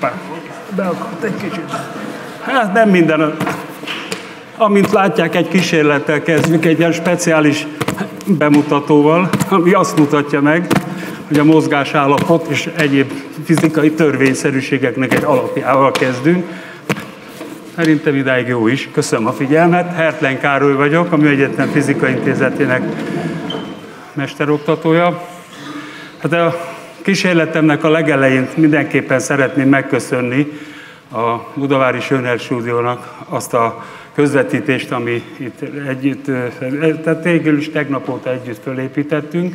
Hoppá, beakadt egy kicsit. Hát nem minden. Amint látják, egy kísérlettel kezdjük, egy ilyen speciális bemutatóval, ami azt mutatja meg, hogy a mozgás állapot és egyéb fizikai törvényszerűségeknek egy alapjával kezdünk. Szerintem idáig jó is. Köszönöm a figyelmet. Hertlen Károly vagyok, a Műegyetem Fizikai Intézetének mesteroktatója. Hát a kísérletemnek a legelején mindenképpen szeretném megköszönni a Budavári Stúdiónak azt a közvetítést, ami itt együtt, tehát végül is tegnap óta együtt fölépítettünk.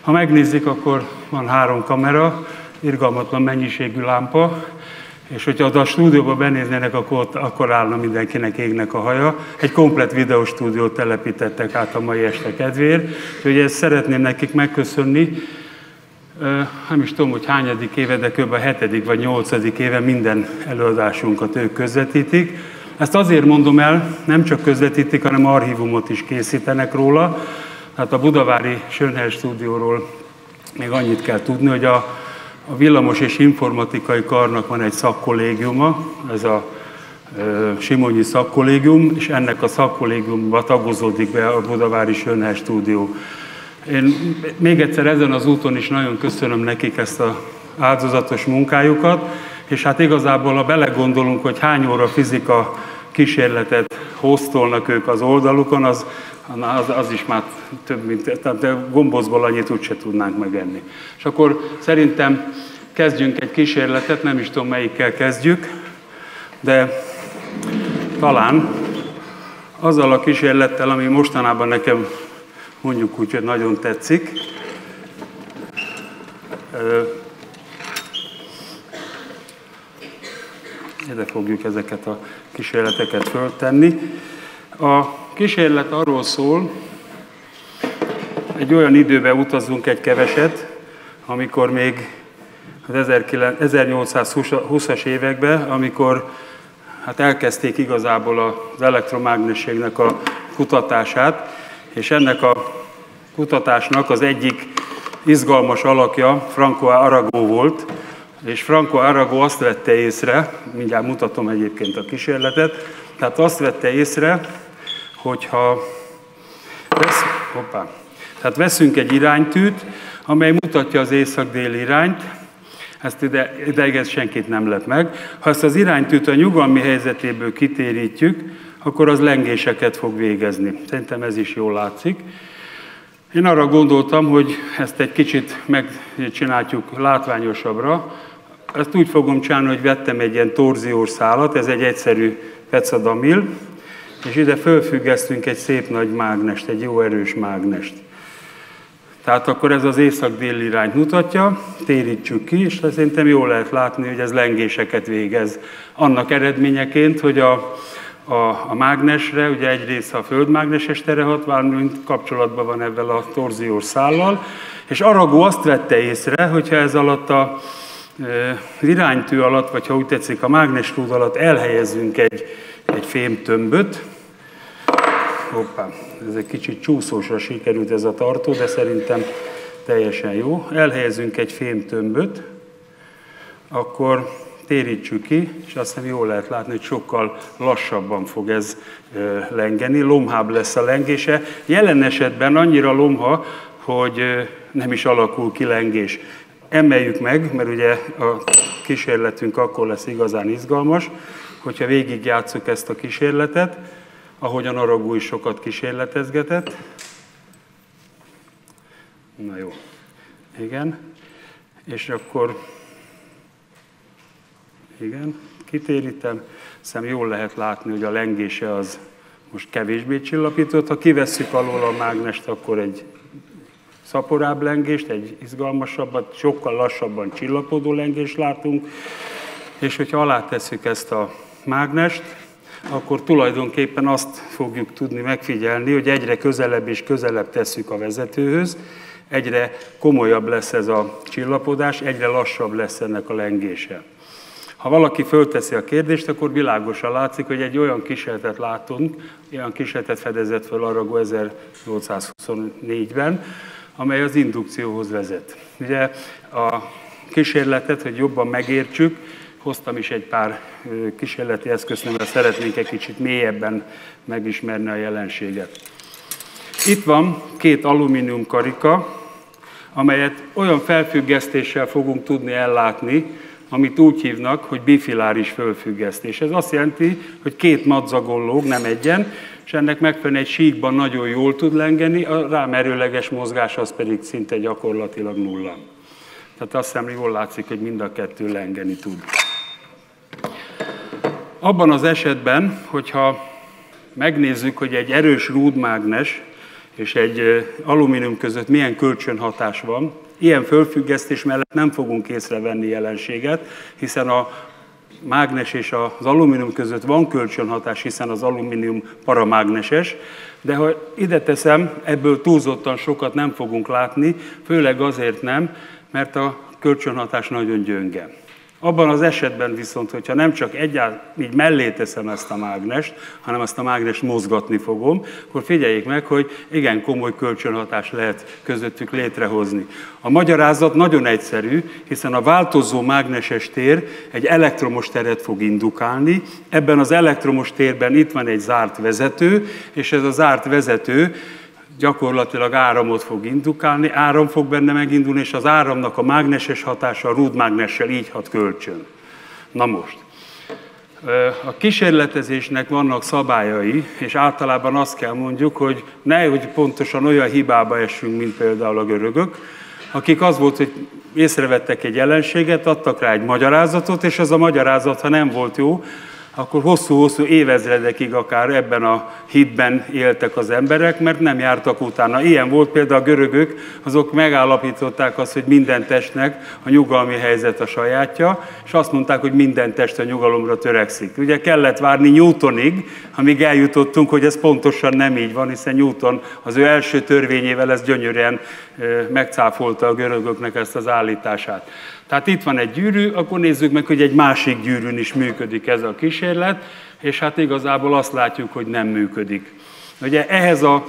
Ha megnézik, akkor van három kamera, irgalmatlan mennyiségű lámpa, és hogyha oda a stúdióba benéznének, akkor, ott, akkor állna mindenkinek égnek a haja. Egy komplet videóstúdiót telepítettek át a mai este kedvéért, úgyhogy ezt szeretném nekik megköszönni. Nem is tudom, hogy hányadik éve, de kb. a hetedik vagy nyolcadik éve minden előadásunkat ők közvetítik. Ezt azért mondom el, nem csak közvetítik, hanem archívumot is készítenek róla. Tehát a Budavári Schönhely stúdióról még annyit kell tudni, hogy a a villamos és informatikai karnak van egy szakkollégiuma, ez a Simonyi szakkollégium, és ennek a szakkollégiumba tagozódik be a Budavári Sönhely stúdió. Én még egyszer ezen az úton is nagyon köszönöm nekik ezt a áldozatos munkájukat, és hát igazából, ha belegondolunk, hogy hány óra fizika kísérletet hoztolnak ők az oldalukon, az, az, az is már több, mint, tehát gombozból annyit úgyse tudnánk megenni. És akkor szerintem kezdjünk egy kísérletet, nem is tudom melyikkel kezdjük, de talán azzal a kísérlettel, ami mostanában nekem mondjuk úgy, hogy nagyon tetszik. Ide fogjuk ezeket a kísérleteket föltenni. A kísérlet arról szól, egy olyan időbe utazunk egy keveset, amikor még az 1820-as években, amikor hát elkezdték igazából az elektromágnességnek a kutatását, és ennek a kutatásnak az egyik izgalmas alakja Franco Arago volt, és Franco Arago azt vette észre, mindjárt mutatom egyébként a kísérletet, tehát azt vette észre, hogyha vesz, hoppá, tehát veszünk egy iránytűt, amely mutatja az észak-déli irányt, ezt ide, ideig senkit nem lep meg. Ha ezt az iránytűt a nyugalmi helyzetéből kitérítjük, akkor az lengéseket fog végezni. Szerintem ez is jól látszik. Én arra gondoltam, hogy ezt egy kicsit megcsináljuk látványosabbra. Ezt úgy fogom csinálni, hogy vettem egy ilyen torziós szálat, ez egy egyszerű pecadamil, és ide fölfüggesztünk egy szép nagy mágnest, egy jó erős mágnest. Tehát akkor ez az észak-déli irányt mutatja, térítsük ki, és szerintem jól lehet látni, hogy ez lengéseket végez. Annak eredményeként, hogy a, a, a mágnesre, ugye egyrészt a földmágneses terehatványunk kapcsolatban van ebben a torziós szállal, és Aragó azt vette észre, hogyha ez alatt a e, iránytű alatt, vagy ha úgy tetszik, a mágnesrúd alatt elhelyezünk egy, egy fémtömböt, hoppá, ez egy kicsit csúszósra sikerült ez a tartó, de szerintem teljesen jó. Elhelyezünk egy fémtömböt, akkor térítsük ki, és azt hiszem jól lehet látni, hogy sokkal lassabban fog ez lengeni, lomhább lesz a lengése. Jelen esetben annyira lomha, hogy nem is alakul ki lengés. Emeljük meg, mert ugye a kísérletünk akkor lesz igazán izgalmas, hogyha végigjátszuk ezt a kísérletet, ahogyan Aragú is sokat kísérletezgetett. Na jó. Igen. És akkor, igen, kitérítem. Szem jól lehet látni, hogy a lengése az most kevésbé csillapított. Ha kivesszük alól a mágnest, akkor egy szaporább lengést, egy izgalmasabbat, sokkal lassabban csillapodó lengést látunk. És hogyha alá tesszük ezt a mágnest, akkor tulajdonképpen azt fogjuk tudni megfigyelni, hogy egyre közelebb és közelebb tesszük a vezetőhöz, egyre komolyabb lesz ez a csillapodás, egyre lassabb lesz ennek a lengése. Ha valaki fölteszi a kérdést, akkor világosan látszik, hogy egy olyan kísérletet látunk, olyan kísérletet fedezett fel Arago 1824-ben, amely az indukcióhoz vezet. Ugye a kísérletet, hogy jobban megértsük, hoztam is egy pár kísérleti eszközt, amivel szeretnénk egy kicsit mélyebben megismerni a jelenséget. Itt van két alumínium karika, amelyet olyan felfüggesztéssel fogunk tudni ellátni, amit úgy hívnak, hogy bifiláris fölfüggesztés. Ez azt jelenti, hogy két madzagon lóg, nem egyen, és ennek megfelelően egy síkban nagyon jól tud lengeni, a rámerőleges mozgás az pedig szinte gyakorlatilag nulla. Tehát azt hiszem, jól látszik, hogy mind a kettő lengeni tud. Abban az esetben, hogyha megnézzük, hogy egy erős rúdmágnes és egy alumínium között milyen kölcsönhatás van, ilyen fölfüggesztés mellett nem fogunk észrevenni jelenséget, hiszen a mágnes és az alumínium között van kölcsönhatás, hiszen az alumínium paramágneses, de ha ide teszem, ebből túlzottan sokat nem fogunk látni, főleg azért nem, mert a kölcsönhatás nagyon gyönge. Abban az esetben viszont, hogyha nem csak egyáltalán így mellé teszem ezt a mágnest, hanem ezt a mágnest mozgatni fogom, akkor figyeljék meg, hogy igen komoly kölcsönhatás lehet közöttük létrehozni. A magyarázat nagyon egyszerű, hiszen a változó mágneses tér egy elektromos teret fog indukálni. Ebben az elektromos térben itt van egy zárt vezető, és ez a zárt vezető gyakorlatilag áramot fog indukálni, áram fog benne megindulni, és az áramnak a mágneses hatása a rúdmágnessel így hat kölcsön. Na most, a kísérletezésnek vannak szabályai, és általában azt kell mondjuk, hogy ne, hogy pontosan olyan hibába essünk, mint például a görögök, akik az volt, hogy észrevettek egy jelenséget, adtak rá egy magyarázatot, és ez a magyarázat, ha nem volt jó, akkor hosszú-hosszú évezredekig akár ebben a hitben éltek az emberek, mert nem jártak utána. Ilyen volt például a görögök, azok megállapították azt, hogy minden testnek a nyugalmi helyzet a sajátja, és azt mondták, hogy minden test a nyugalomra törekszik. Ugye kellett várni Newtonig, amíg eljutottunk, hogy ez pontosan nem így van, hiszen Newton az ő első törvényével ezt gyönyörűen megcáfolta a görögöknek ezt az állítását. Tehát itt van egy gyűrű, akkor nézzük meg, hogy egy másik gyűrűn is működik ez a kísérlet, és hát igazából azt látjuk, hogy nem működik. Ugye ehhez a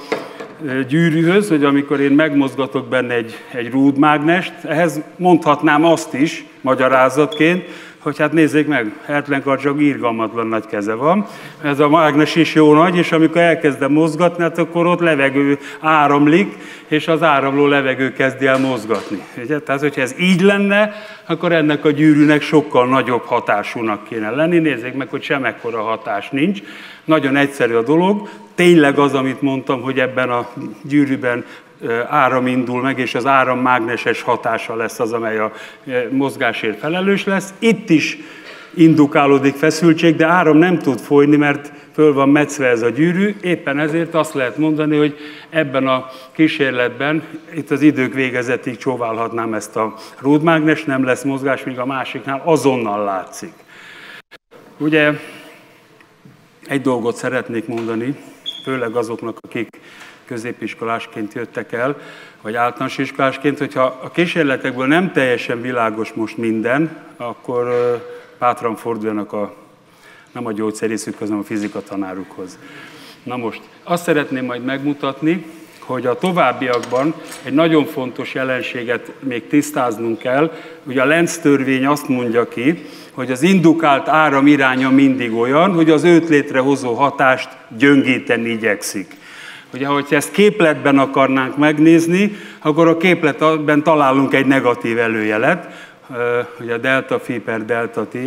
gyűrűhöz, hogy amikor én megmozgatok benne egy, egy rúdmágnest, ehhez mondhatnám azt is magyarázatként, hogy hát nézzék meg, Hertlen csak írgalmatlan nagy keze van, ez a mágnes is jó nagy, és amikor elkezdem mozgatni, hát akkor ott levegő áramlik, és az áramló levegő kezdi el mozgatni. Ugye? Tehát, hogyha ez így lenne, akkor ennek a gyűrűnek sokkal nagyobb hatásúnak kéne lenni. Nézzék meg, hogy semmekkora hatás nincs. Nagyon egyszerű a dolog. Tényleg az, amit mondtam, hogy ebben a gyűrűben áram indul meg, és az áram mágneses hatása lesz az, amely a mozgásért felelős lesz. Itt is indukálódik feszültség, de áram nem tud folyni, mert föl van metszve ez a gyűrű, éppen ezért azt lehet mondani, hogy ebben a kísérletben, itt az idők végezetig csóválhatnám ezt a rúdmágnes, nem lesz mozgás, míg a másiknál azonnal látszik. Ugye egy dolgot szeretnék mondani, főleg azoknak, akik középiskolásként jöttek el, vagy általános iskolásként, hogyha a kísérletekből nem teljesen világos most minden, akkor bátran forduljanak a, nem a gyógyszerészük, hanem a fizika tanárukhoz. Na most, azt szeretném majd megmutatni, hogy a továbbiakban egy nagyon fontos jelenséget még tisztáznunk kell. Ugye a Lenz törvény azt mondja ki, hogy az indukált áram iránya mindig olyan, hogy az őt létrehozó hatást gyöngíteni igyekszik. Ugye, hogyha ezt képletben akarnánk megnézni, akkor a képletben találunk egy negatív előjelet, ugye a delta phi per delta t,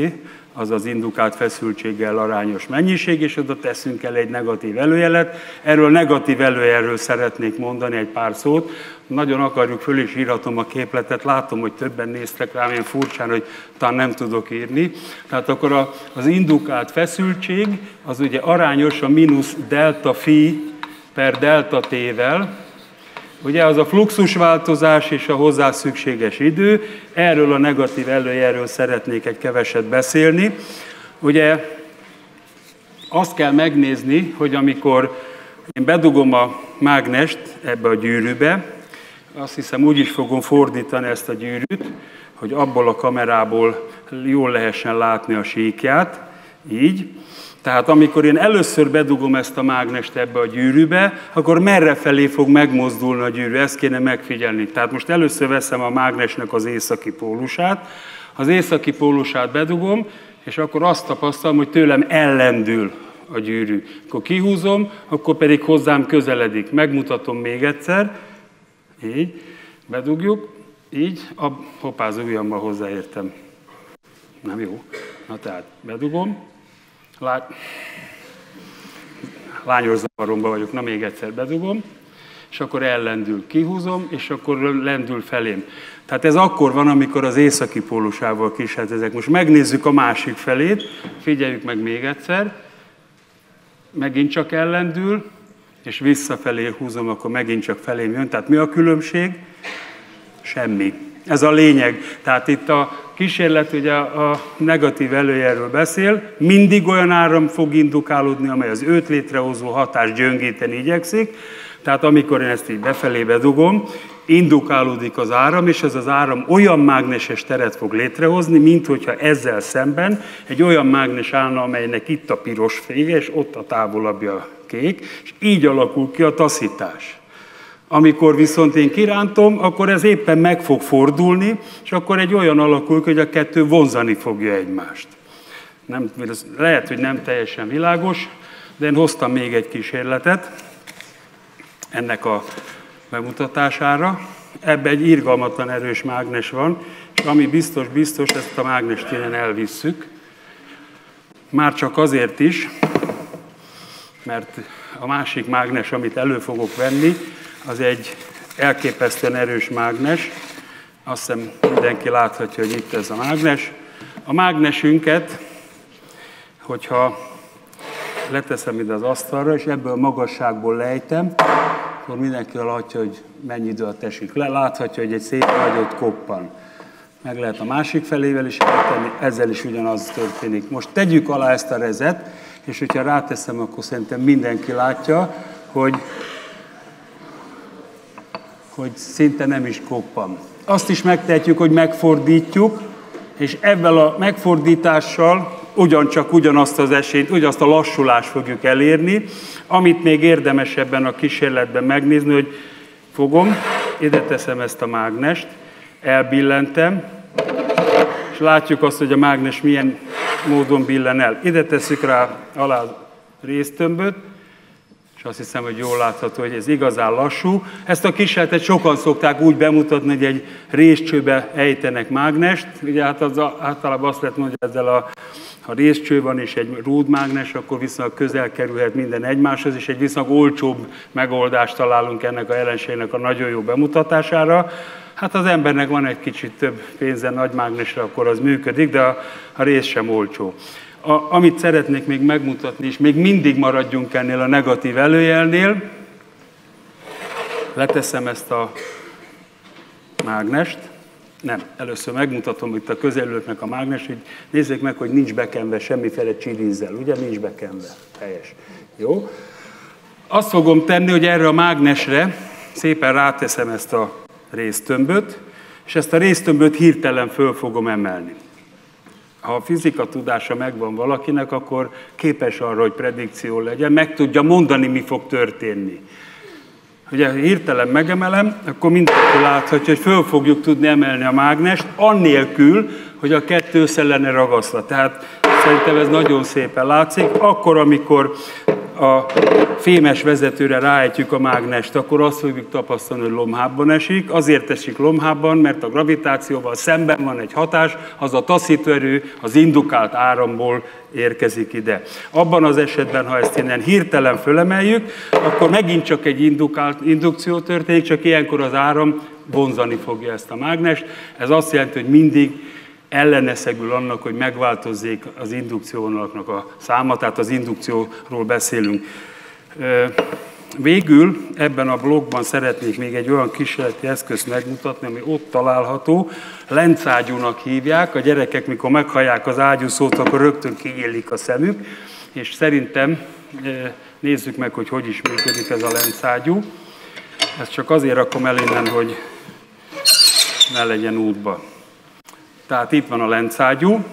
az az indukált feszültséggel arányos mennyiség, és oda teszünk el egy negatív előjelet. Erről negatív előjelről szeretnék mondani egy pár szót. Nagyon akarjuk, föl is írhatom a képletet, látom, hogy többen néztek rám, én furcsán, hogy talán nem tudok írni. Tehát akkor az indukált feszültség az ugye arányos a mínusz delta phi per delta t-vel, Ugye az a fluxusváltozás és a hozzá szükséges idő, erről a negatív előjelről szeretnék egy keveset beszélni. Ugye azt kell megnézni, hogy amikor én bedugom a mágnest ebbe a gyűrűbe, azt hiszem úgy is fogom fordítani ezt a gyűrűt, hogy abból a kamerából jól lehessen látni a síkját, így, tehát amikor én először bedugom ezt a mágnest ebbe a gyűrűbe, akkor merre felé fog megmozdulni a gyűrű, ezt kéne megfigyelni. Tehát most először veszem a mágnesnek az északi pólusát, Az északi pólusát bedugom, és akkor azt tapasztalom, hogy tőlem ellendül a gyűrű. Akkor kihúzom, akkor pedig hozzám közeledik. Megmutatom még egyszer. Így, bedugjuk, így, a hoppázó ujjammal hozzáértem. Nem jó. Na tehát, bedugom. Lát... Lányos zavaromba vagyok, na még egyszer bedugom és akkor ellendül. Kihúzom, és akkor lendül felém. Tehát ez akkor van, amikor az északi pólusával kísérletezek. Most megnézzük a másik felét, figyeljük meg még egyszer. Megint csak ellendül, és visszafelé húzom, akkor megint csak felém jön. Tehát mi a különbség? Semmi. Ez a lényeg. Tehát itt a kísérlet ugye a negatív előjelről beszél, mindig olyan áram fog indukálódni, amely az őt létrehozó hatást gyöngíteni igyekszik, tehát amikor én ezt így befelé dugom, indukálódik az áram, és ez az áram olyan mágneses teret fog létrehozni, mint hogyha ezzel szemben egy olyan mágnes állna, amelynek itt a piros fége, és ott a távolabbja kék, és így alakul ki a taszítás. Amikor viszont én kirántom, akkor ez éppen meg fog fordulni, és akkor egy olyan alakul, hogy a kettő vonzani fogja egymást. Nem, lehet, hogy nem teljesen világos, de én hoztam még egy kísérletet ennek a bemutatására. Ebbe egy irgalmatlan erős mágnes van, és ami biztos, biztos, ezt a mágnest innen elvisszük. Már csak azért is, mert a másik mágnes, amit elő fogok venni, az egy elképesztően erős mágnes. Azt hiszem mindenki láthatja, hogy itt ez a mágnes. A mágnesünket, hogyha leteszem ide az asztalra, és ebből a magasságból lejtem, akkor mindenki látja, hogy mennyi idő a tesik le, láthatja, hogy egy szép nagyot koppan. Meg lehet a másik felével is eltenni, ezzel is ugyanaz történik. Most tegyük alá ezt a rezet, és hogyha ráteszem, akkor szerintem mindenki látja, hogy, hogy szinte nem is koppan. Azt is megtehetjük, hogy megfordítjuk, és ebben a megfordítással ugyancsak ugyanazt az esélyt, ugyanazt a lassulást fogjuk elérni, amit még érdemes ebben a kísérletben megnézni, hogy fogom, ide teszem ezt a mágnest, elbillentem, és látjuk azt, hogy a mágnes milyen módon billen el. Ide tesszük rá alá résztömböt, és azt hiszem, hogy jól látható, hogy ez igazán lassú. Ezt a kísérletet sokan szokták úgy bemutatni, hogy egy részcsőbe ejtenek mágnest. Ugye hát az, általában azt lehet mondani, hogy ezzel a ha részcső van és egy rúdmágnes, akkor viszonylag közel kerülhet minden egymáshoz, és egy viszonylag olcsóbb megoldást találunk ennek a jelenségnek a nagyon jó bemutatására. Hát az embernek van egy kicsit több pénze nagy mágnesre, akkor az működik, de a, rész sem olcsó. A, amit szeretnék még megmutatni, és még mindig maradjunk ennél a negatív előjelnél, leteszem ezt a mágnest, nem, először megmutatom itt a közelülőknek a mágnes, hogy nézzék meg, hogy nincs bekenve semmiféle csirízzel, ugye nincs bekenve. Helyes. Jó? Azt fogom tenni, hogy erre a mágnesre szépen ráteszem ezt a résztömböt, és ezt a résztömböt hirtelen föl fogom emelni. Ha a fizika tudása megvan valakinek, akkor képes arra, hogy predikció legyen, meg tudja mondani, mi fog történni ugye hirtelen megemelem, akkor mindenki láthatja, hogy föl fogjuk tudni emelni a mágnest, annélkül, hogy a kettő össze lenne ragasztva. Tehát szerintem ez nagyon szépen látszik. Akkor, amikor a fémes vezetőre ráejtjük a mágnest, akkor azt fogjuk tapasztalni, hogy lomhábban esik. Azért esik lomhábban, mert a gravitációval szemben van egy hatás, az a taszítóerő az indukált áramból érkezik ide. Abban az esetben, ha ezt innen hirtelen fölemeljük, akkor megint csak egy indukált indukció történik, csak ilyenkor az áram vonzani fogja ezt a mágnest. Ez azt jelenti, hogy mindig elleneszegül annak, hogy megváltozzék az indukcióvonalaknak a száma, tehát az indukcióról beszélünk. Végül ebben a blogban szeretnék még egy olyan kísérleti eszközt megmutatni, ami ott található. Lencágyúnak hívják. A gyerekek, mikor meghallják az ágyú szót, akkor rögtön kinyílik a szemük. És szerintem nézzük meg, hogy hogy is működik ez a lencágyú. Ezt csak azért rakom el innen, hogy ne legyen útba. Tehát itt van a lencágyú.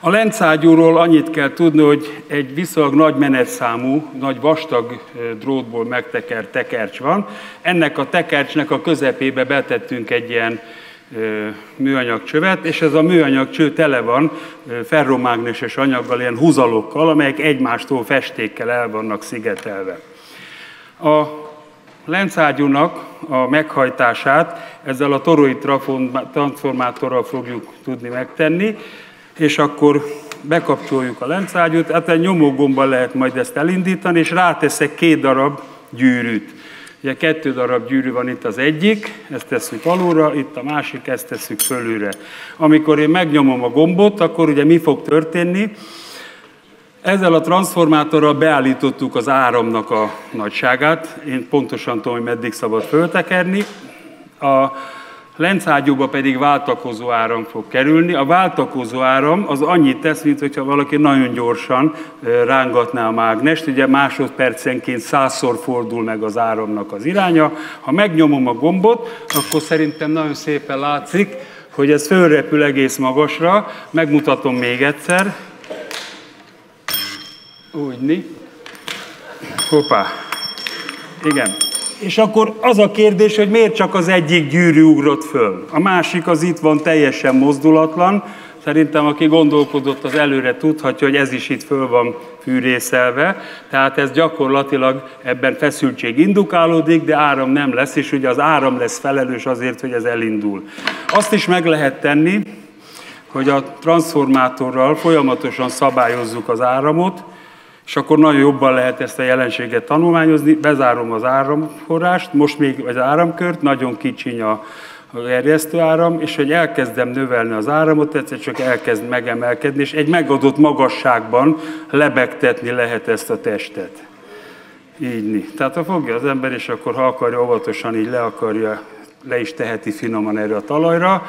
A lencágyúról annyit kell tudni, hogy egy viszonylag nagy menetszámú, nagy vastag drótból megtekert tekercs van. Ennek a tekercsnek a közepébe betettünk egy ilyen műanyag csövet, és ez a műanyag cső tele van ferromágneses anyaggal, ilyen húzalokkal, amelyek egymástól festékkel el vannak szigetelve. A lencágyúnak a meghajtását ezzel a toroid transformátorral fogjuk tudni megtenni, és akkor bekapcsoljuk a lencágyút, hát egy nyomógombbal lehet majd ezt elindítani, és ráteszek két darab gyűrűt. Ugye kettő darab gyűrű van itt az egyik, ezt tesszük alulra, itt a másik, ezt tesszük fölülre. Amikor én megnyomom a gombot, akkor ugye mi fog történni? Ezzel a transformátorral beállítottuk az áramnak a nagyságát. Én pontosan tudom, hogy meddig szabad föltekerni. A lencágyúba pedig váltakozó áram fog kerülni. A váltakozó áram az annyit tesz, mint hogyha valaki nagyon gyorsan rángatná a mágnest. Ugye másodpercenként százszor fordul meg az áramnak az iránya. Ha megnyomom a gombot, akkor szerintem nagyon szépen látszik, hogy ez fölrepül egész magasra. Megmutatom még egyszer. Úgyni. Hoppá. Igen. És akkor az a kérdés, hogy miért csak az egyik gyűrű ugrott föl. A másik az itt van teljesen mozdulatlan. Szerintem, aki gondolkodott, az előre tudhatja, hogy ez is itt föl van fűrészelve. Tehát ez gyakorlatilag ebben feszültség indukálódik, de áram nem lesz, és ugye az áram lesz felelős azért, hogy ez elindul. Azt is meg lehet tenni, hogy a transformátorral folyamatosan szabályozzuk az áramot, és akkor nagyon jobban lehet ezt a jelenséget tanulmányozni. Bezárom az áramforrást, most még az áramkört, nagyon kicsiny a, a áram, és hogy elkezdem növelni az áramot, egyszer csak elkezd megemelkedni, és egy megadott magasságban lebegtetni lehet ezt a testet. Így. Tehát ha fogja az ember, és akkor ha akarja, óvatosan így le akarja, le is teheti finoman erre a talajra.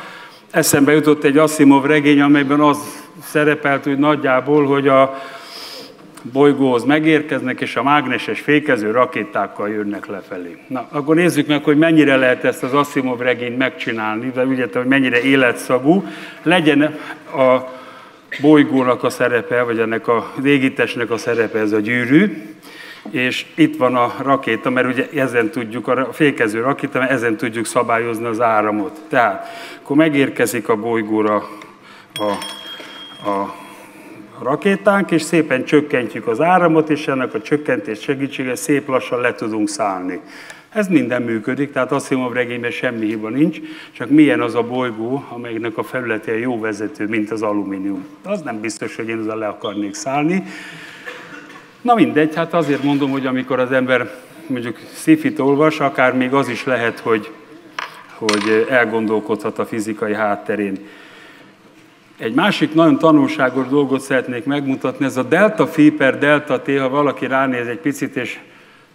Eszembe jutott egy Asimov regény, amelyben az szerepelt, hogy nagyjából, hogy a, bolygóhoz megérkeznek, és a mágneses fékező rakétákkal jönnek lefelé. Na, akkor nézzük meg, hogy mennyire lehet ezt az Asimov regényt megcsinálni, de ugye, hogy mennyire életszagú. Legyen a bolygónak a szerepe, vagy ennek a égitesnek a szerepe ez a gyűrű, és itt van a rakéta, mert ugye ezen tudjuk, a fékező rakéta, mert ezen tudjuk szabályozni az áramot. Tehát, akkor megérkezik a bolygóra a, a rakétánk, és szépen csökkentjük az áramot, és ennek a csökkentés segítsége szép lassan le tudunk szállni. Ez minden működik, tehát Asimov regényben semmi hiba nincs, csak milyen az a bolygó, amelynek a felülete jó vezető, mint az alumínium. Az nem biztos, hogy én ezzel le akarnék szállni. Na mindegy, hát azért mondom, hogy amikor az ember mondjuk szifit olvas, akár még az is lehet, hogy, hogy elgondolkodhat a fizikai hátterén. Egy másik nagyon tanulságos dolgot szeretnék megmutatni, ez a delta phi per delta t, ha valaki ránéz egy picit, és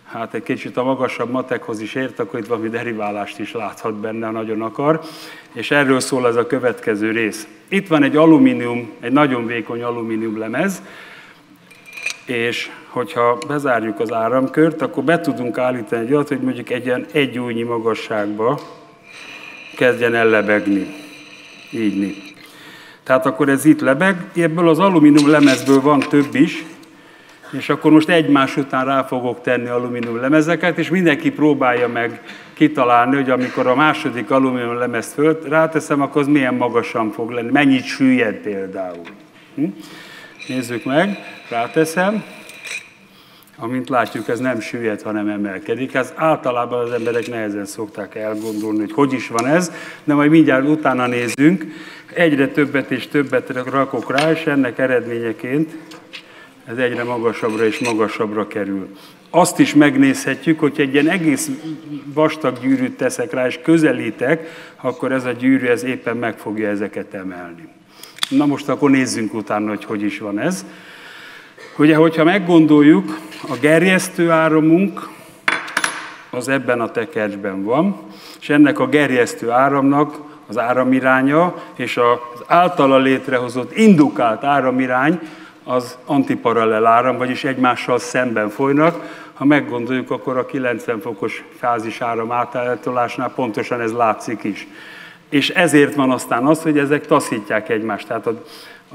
hát egy kicsit a magasabb matekhoz is ért, akkor itt valami deriválást is láthat benne, ha nagyon akar. És erről szól ez a következő rész. Itt van egy alumínium, egy nagyon vékony alumínium lemez, és hogyha bezárjuk az áramkört, akkor be tudunk állítani egy olyat, hogy mondjuk egy ilyen egy újnyi magasságba kezdjen ellebegni. Így. Tehát akkor ez itt lebeg, ebből az alumínium lemezből van több is, és akkor most egymás után rá fogok tenni alumínium lemezeket, és mindenki próbálja meg kitalálni, hogy amikor a második alumínium lemezt föl ráteszem, akkor az milyen magasan fog lenni, mennyit süllyed például. Hm? Nézzük meg, ráteszem, amint látjuk, ez nem süllyed, hanem emelkedik. Ez általában az emberek nehezen szokták elgondolni, hogy hogy is van ez, de majd mindjárt utána nézzünk. Egyre többet és többet rakok rá, és ennek eredményeként ez egyre magasabbra és magasabbra kerül. Azt is megnézhetjük, hogy egy ilyen egész vastag gyűrűt teszek rá, és közelítek, akkor ez a gyűrű ez éppen meg fogja ezeket emelni. Na most akkor nézzünk utána, hogy hogy is van ez. Ugye, hogyha meggondoljuk, a gerjesztő áramunk az ebben a tekercsben van, és ennek a gerjesztő áramnak az áramiránya és az általa létrehozott indukált áramirány az antiparalel áram, vagyis egymással szemben folynak. Ha meggondoljuk, akkor a 90 fokos fázis áram átállítolásnál pontosan ez látszik is. És ezért van aztán az, hogy ezek taszítják egymást. Tehát a,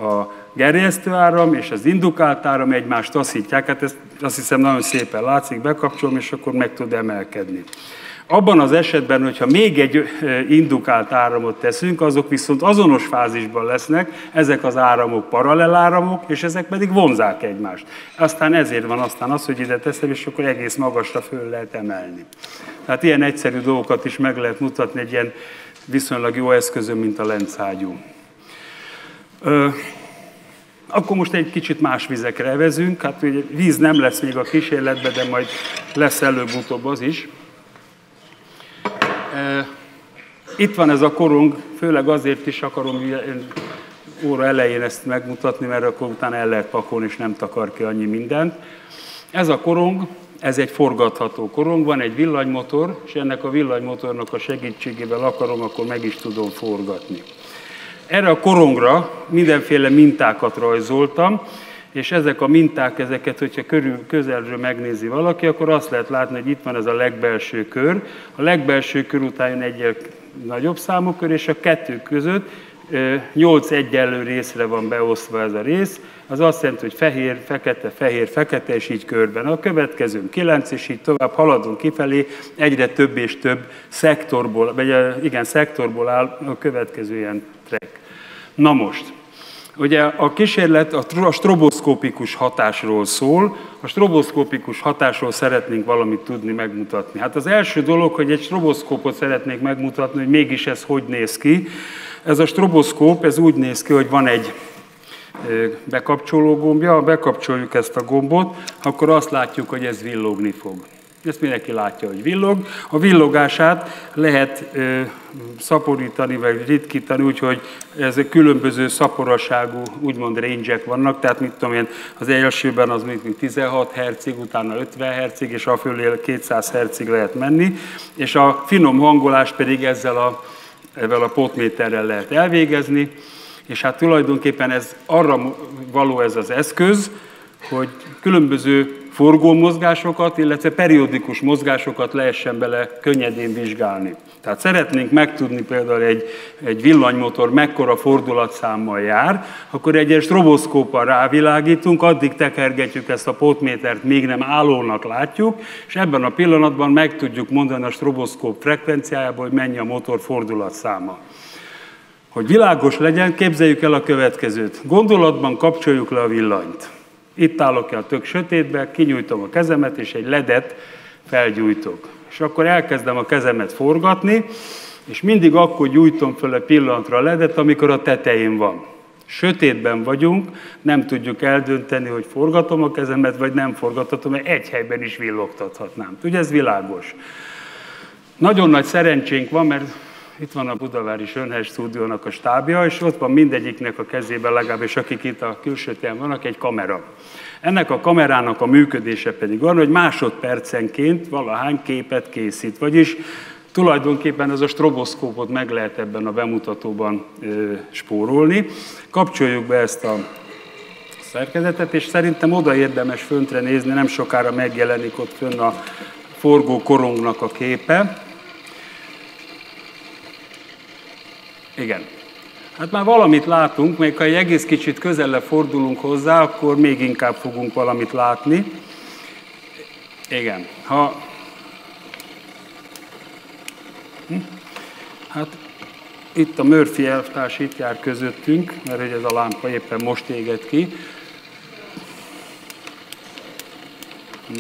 a gerjesztő áram és az indukált áram egymást taszítják, hát ezt azt hiszem nagyon szépen látszik, bekapcsolom, és akkor meg tud emelkedni. Abban az esetben, hogyha még egy indukált áramot teszünk, azok viszont azonos fázisban lesznek, ezek az áramok paralel áramok, és ezek pedig vonzák egymást. Aztán ezért van aztán az, hogy ide teszem, és akkor egész magasra föl lehet emelni. Tehát ilyen egyszerű dolgokat is meg lehet mutatni egy ilyen viszonylag jó eszközön, mint a lencágyú. Akkor most egy kicsit más vizekre evezünk, hát ugye víz nem lesz még a kísérletben, de majd lesz előbb-utóbb az is. Itt van ez a korong, főleg azért is akarom óra elején ezt megmutatni, mert akkor utána el lehet pakolni, és nem takar ki annyi mindent. Ez a korong, ez egy forgatható korong, van egy villanymotor, és ennek a villanymotornak a segítségével akarom, akkor meg is tudom forgatni. Erre a korongra mindenféle mintákat rajzoltam, és ezek a minták, ezeket, hogyha körül, közelről megnézi valaki, akkor azt lehet látni, hogy itt van ez a legbelső kör. A legbelső kör után jön egy nagyobb számú kör, és a kettő között 8 egyenlő részre van beosztva ez a rész, az azt jelenti, hogy fehér, fekete, fehér, fekete, és így körben. A következő 9, és így tovább haladunk kifelé, egyre több és több szektorból, vagy igen, szektorból áll a következő ilyen track. Na most, Ugye a kísérlet a stroboszkópikus hatásról szól, a stroboszkópikus hatásról szeretnénk valamit tudni, megmutatni. Hát az első dolog, hogy egy stroboszkópot szeretnék megmutatni, hogy mégis ez hogy néz ki. Ez a stroboszkóp, ez úgy néz ki, hogy van egy bekapcsoló gombja, ha bekapcsoljuk ezt a gombot, akkor azt látjuk, hogy ez villogni fog. Ezt mindenki látja, hogy villog. A villogását lehet ö, szaporítani, vagy ritkítani, úgyhogy ezek különböző szaporaságú, úgymond range vannak, tehát mit tudom én, az elsőben az mint 16 Hz, utána 50 Hz, és a fölé 200 Hz lehet menni, és a finom hangolás pedig ezzel a, ezzel a potméterrel lehet elvégezni, és hát tulajdonképpen ez arra való ez az eszköz, hogy különböző forgómozgásokat, illetve periódikus mozgásokat lehessen bele könnyedén vizsgálni. Tehát szeretnénk megtudni például egy, egy villanymotor mekkora fordulatszámmal jár, akkor egy stroboszkóppal rávilágítunk, addig tekergetjük ezt a potmétert, még nem állónak látjuk, és ebben a pillanatban meg tudjuk mondani a stroboszkóp frekvenciájából, hogy mennyi a motor fordulatszáma. Hogy világos legyen, képzeljük el a következőt. Gondolatban kapcsoljuk le a villanyt. Itt állok ki a tök sötétbe, kinyújtom a kezemet, és egy ledet felgyújtok. És akkor elkezdem a kezemet forgatni, és mindig akkor gyújtom föl a pillanatra a ledet, amikor a tetején van. Sötétben vagyunk, nem tudjuk eldönteni, hogy forgatom a kezemet, vagy nem forgatatom, mert egy helyben is villogtathatnám. Ugye ez világos. Nagyon nagy szerencsénk van, mert itt van a Budavári Sönhely stúdiónak a stábja, és ott van mindegyiknek a kezében, legalábbis akik itt a külső téren vannak, egy kamera. Ennek a kamerának a működése pedig arra, hogy másodpercenként valahány képet készít, vagyis tulajdonképpen ez a stroboszkópot meg lehet ebben a bemutatóban spórolni. Kapcsoljuk be ezt a szerkezetet, és szerintem oda érdemes föntre nézni, nem sokára megjelenik ott fönn a forgó korongnak a képe. Igen. Hát már valamit látunk, még ha egy egész kicsit közelle fordulunk hozzá, akkor még inkább fogunk valamit látni. Igen. Ha... Hm? Hát itt a Murphy elvtárs itt jár közöttünk, mert hogy ez a lámpa éppen most éget ki.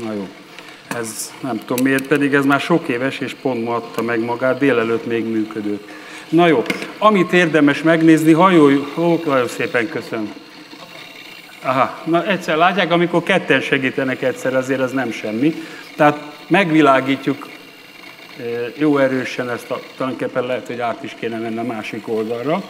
Na jó. Ez nem tudom miért, pedig ez már sok éves, és pont ma adta meg magát, délelőtt még működött. Na jó, amit érdemes megnézni, hajolj, ó, nagyon szépen köszönöm. Aha, na egyszer látják, amikor ketten segítenek egyszer, azért az nem semmi. Tehát megvilágítjuk e, jó erősen ezt a, tulajdonképpen lehet, hogy át is kéne menni a másik oldalra,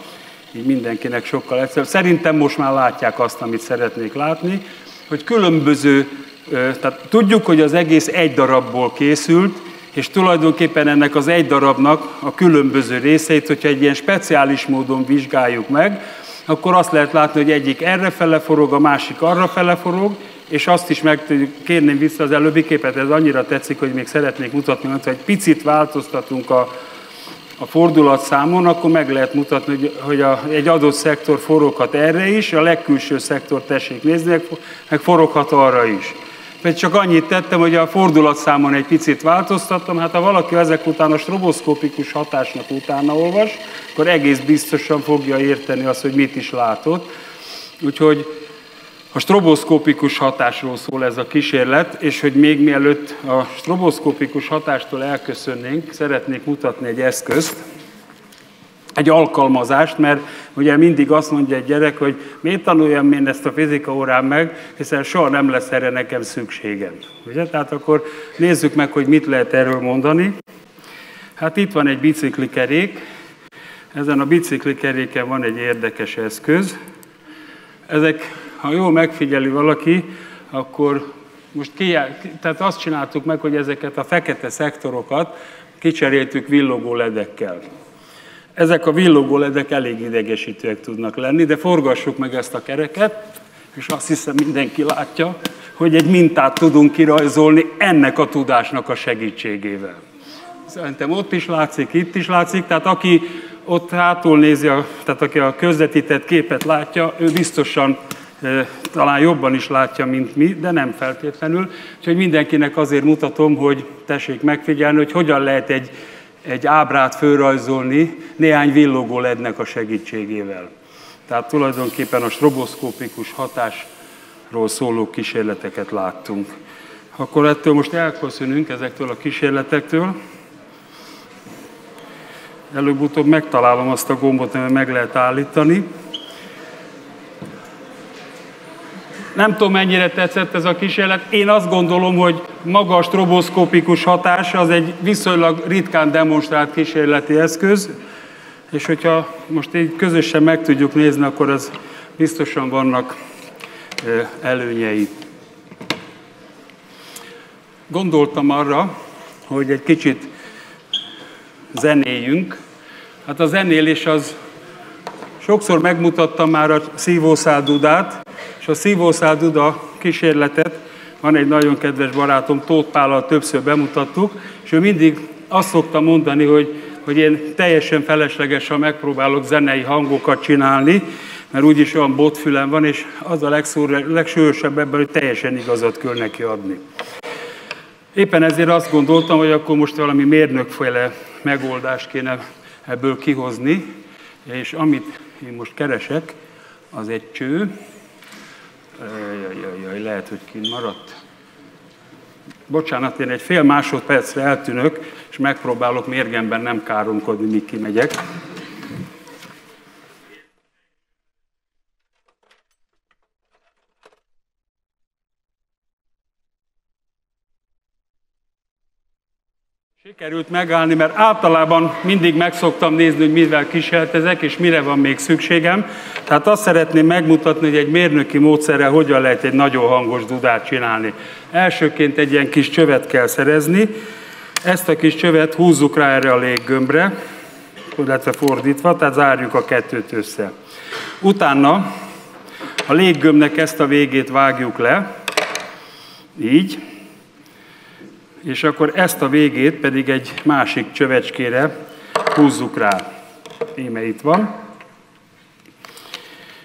így mindenkinek sokkal egyszerűbb. Szerintem most már látják azt, amit szeretnék látni, hogy különböző, e, tehát tudjuk, hogy az egész egy darabból készült, és tulajdonképpen ennek az egy darabnak a különböző részeit, hogyha egy ilyen speciális módon vizsgáljuk meg, akkor azt lehet látni, hogy egyik erre fele forog, a másik arra fele forog, és azt is meg kérném vissza az előbbi képet, ez annyira tetszik, hogy még szeretnék mutatni, hogy egy picit változtatunk a, a fordulatszámon, akkor meg lehet mutatni, hogy, hogy a, egy adott szektor foroghat erre is, a legkülső szektor tessék nézni, meg foroghat arra is. Vagy csak annyit tettem, hogy a fordulatszámon egy picit változtattam. Hát ha valaki ezek után a stroboszkópikus hatásnak utána olvas, akkor egész biztosan fogja érteni azt, hogy mit is látott. Úgyhogy a stroboszkópikus hatásról szól ez a kísérlet, és hogy még mielőtt a stroboszkópikus hatástól elköszönnénk, szeretnék mutatni egy eszközt, egy alkalmazást, mert ugye mindig azt mondja egy gyerek, hogy miért tanuljam én ezt a fizika órán meg, hiszen soha nem lesz erre nekem szükségem. Ugye? Tehát akkor nézzük meg, hogy mit lehet erről mondani. Hát itt van egy biciklikerék, ezen a biciklikeréken van egy érdekes eszköz. Ezek, ha jól megfigyeli valaki, akkor most ki, tehát azt csináltuk meg, hogy ezeket a fekete szektorokat kicseréltük villogó ledekkel. Ezek a villogó ledek elég idegesítőek tudnak lenni, de forgassuk meg ezt a kereket, és azt hiszem mindenki látja, hogy egy mintát tudunk kirajzolni ennek a tudásnak a segítségével. Szerintem ott is látszik, itt is látszik, tehát aki ott hátul nézi, tehát aki a közvetített képet látja, ő biztosan e, talán jobban is látja, mint mi, de nem feltétlenül. Úgyhogy mindenkinek azért mutatom, hogy tessék megfigyelni, hogy hogyan lehet egy egy ábrát fölrajzolni néhány villogó lednek a segítségével. Tehát tulajdonképpen a stroboszkópikus hatásról szóló kísérleteket láttunk. Akkor ettől most elköszönünk ezektől a kísérletektől. Előbb-utóbb megtalálom azt a gombot, amivel meg lehet állítani. Nem tudom, mennyire tetszett ez a kísérlet. Én azt gondolom, hogy maga a stroboszkópikus hatás az egy viszonylag ritkán demonstrált kísérleti eszköz, és hogyha most így közösen meg tudjuk nézni, akkor az biztosan vannak előnyei. Gondoltam arra, hogy egy kicsit zenéljünk. Hát a zenélés az sokszor megmutattam már a szívószáldudát, és a szívószál Duda kísérletet van egy nagyon kedves barátom, Tóth Pállal többször bemutattuk, és ő mindig azt szokta mondani, hogy, hogy én teljesen feleslegesen megpróbálok zenei hangokat csinálni, mert úgyis olyan botfülem van, és az a legsúlyosabb ebben, hogy teljesen igazat kell neki adni. Éppen ezért azt gondoltam, hogy akkor most valami mérnökféle megoldást kéne ebből kihozni, és amit én most keresek, az egy cső, Jaj, jaj, jaj, lehet, hogy kint maradt. Bocsánat, én egy fél másodpercre eltűnök, és megpróbálok mérgemben nem káromkodni, míg kimegyek. Sikerült megállni, mert általában mindig megszoktam nézni, hogy mivel kísérletezek, és mire van még szükségem. Tehát azt szeretném megmutatni, hogy egy mérnöki módszerrel hogyan lehet egy nagyon hangos dudát csinálni. Elsőként egy ilyen kis csövet kell szerezni, ezt a kis csövet húzzuk rá erre a léggömbre, illetve fordítva, tehát zárjuk a kettőt össze. Utána a léggömbnek ezt a végét vágjuk le, így, és akkor ezt a végét pedig egy másik csövecskére húzzuk rá. Íme itt van.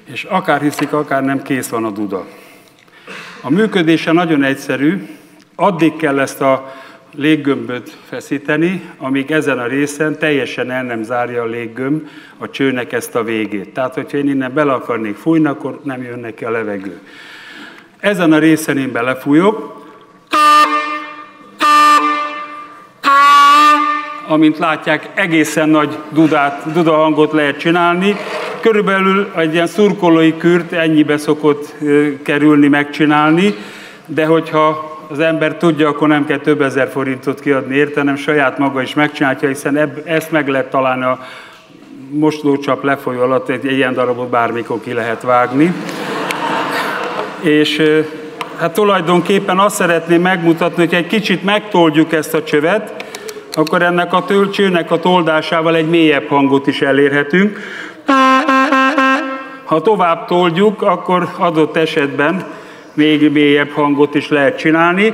És akár hiszik, akár nem, kész van a duda. A működése nagyon egyszerű, addig kell ezt a léggömböt feszíteni, amíg ezen a részen teljesen el nem zárja a léggömb a csőnek ezt a végét. Tehát, hogyha én innen bele akarnék fújni, akkor nem jön neki a levegő. Ezen a részen én belefújok, amint látják, egészen nagy dudát, dudahangot lehet csinálni. Körülbelül egy ilyen szurkolói kürt ennyibe szokott kerülni, megcsinálni, de hogyha az ember tudja, akkor nem kell több ezer forintot kiadni érte, hanem saját maga is megcsinálja, hiszen ebb, ezt meg lehet találni a mosdócsap lefolyó alatt, egy ilyen darabot bármikor ki lehet vágni. És hát tulajdonképpen azt szeretném megmutatni, hogy egy kicsit megtoldjuk ezt a csövet, akkor ennek a tölcsőnek a toldásával egy mélyebb hangot is elérhetünk. Ha tovább toldjuk, akkor adott esetben még mélyebb hangot is lehet csinálni.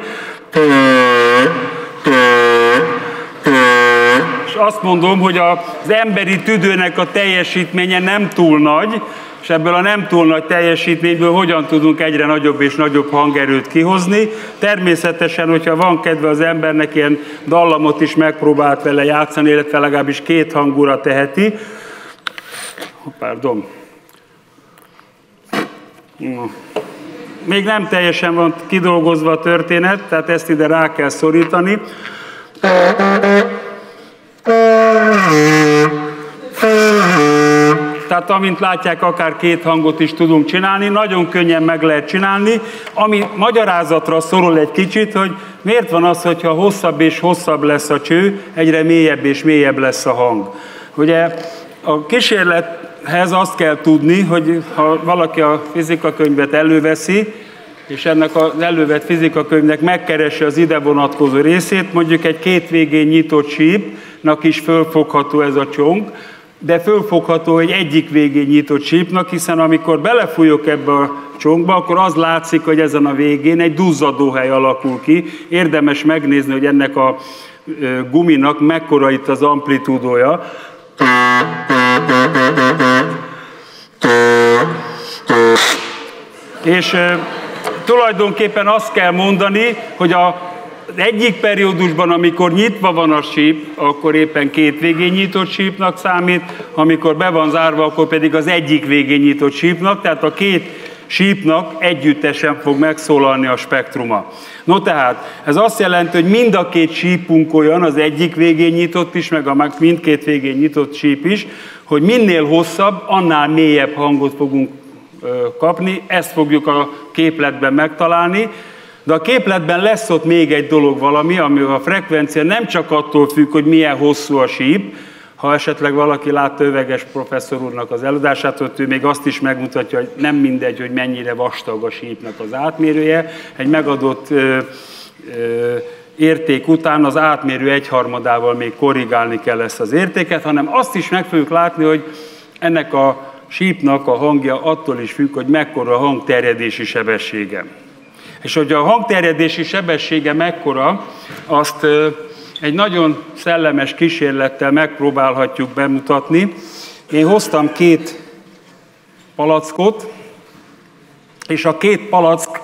És azt mondom, hogy az emberi tüdőnek a teljesítménye nem túl nagy, és ebből a nem túl nagy teljesítményből hogyan tudunk egyre nagyobb és nagyobb hangerőt kihozni. Természetesen, hogyha van kedve az embernek, ilyen dallamot is megpróbált vele játszani, illetve legalábbis két hangúra teheti. Pardon. Még nem teljesen van kidolgozva a történet, tehát ezt ide rá kell szorítani. Tehát amint látják, akár két hangot is tudunk csinálni, nagyon könnyen meg lehet csinálni, ami magyarázatra szorul egy kicsit, hogy miért van az, hogyha hosszabb és hosszabb lesz a cső, egyre mélyebb és mélyebb lesz a hang. Ugye a kísérlethez azt kell tudni, hogy ha valaki a fizikakönyvet előveszi, és ennek az elővett fizikakönyvnek megkeresi az ide vonatkozó részét, mondjuk egy két végén nyitott sípnak is fölfogható ez a csonk, de fölfogható egy egyik végén nyitott sípnak, hiszen amikor belefújok ebbe a csonkba, akkor az látszik, hogy ezen a végén egy duzzadóhely alakul ki. Érdemes megnézni, hogy ennek a guminak mekkora itt az amplitúdója. És tulajdonképpen azt kell mondani, hogy a egyik periódusban, amikor nyitva van a síp, akkor éppen két végén nyitott sípnak számít, amikor be van zárva, akkor pedig az egyik végén nyitott sípnak, tehát a két sípnak együttesen fog megszólalni a spektruma. No tehát, ez azt jelenti, hogy mind a két sípunk olyan, az egyik végén nyitott is, meg a mindkét végén nyitott síp is, hogy minél hosszabb, annál mélyebb hangot fogunk kapni, ezt fogjuk a képletben megtalálni, de a képletben lesz ott még egy dolog valami, ami a frekvencia nem csak attól függ, hogy milyen hosszú a síp, ha esetleg valaki látta öveges professzor úrnak az előadását, ott ő még azt is megmutatja, hogy nem mindegy, hogy mennyire vastag a sípnak az átmérője. Egy megadott ö, ö, érték után az átmérő egyharmadával még korrigálni kell ezt az értéket, hanem azt is meg fogjuk látni, hogy ennek a sípnak a hangja attól is függ, hogy mekkora a hangterjedési sebessége. És hogy a hangterjedési sebessége mekkora, azt egy nagyon szellemes kísérlettel megpróbálhatjuk bemutatni. Én hoztam két palackot, és a két palack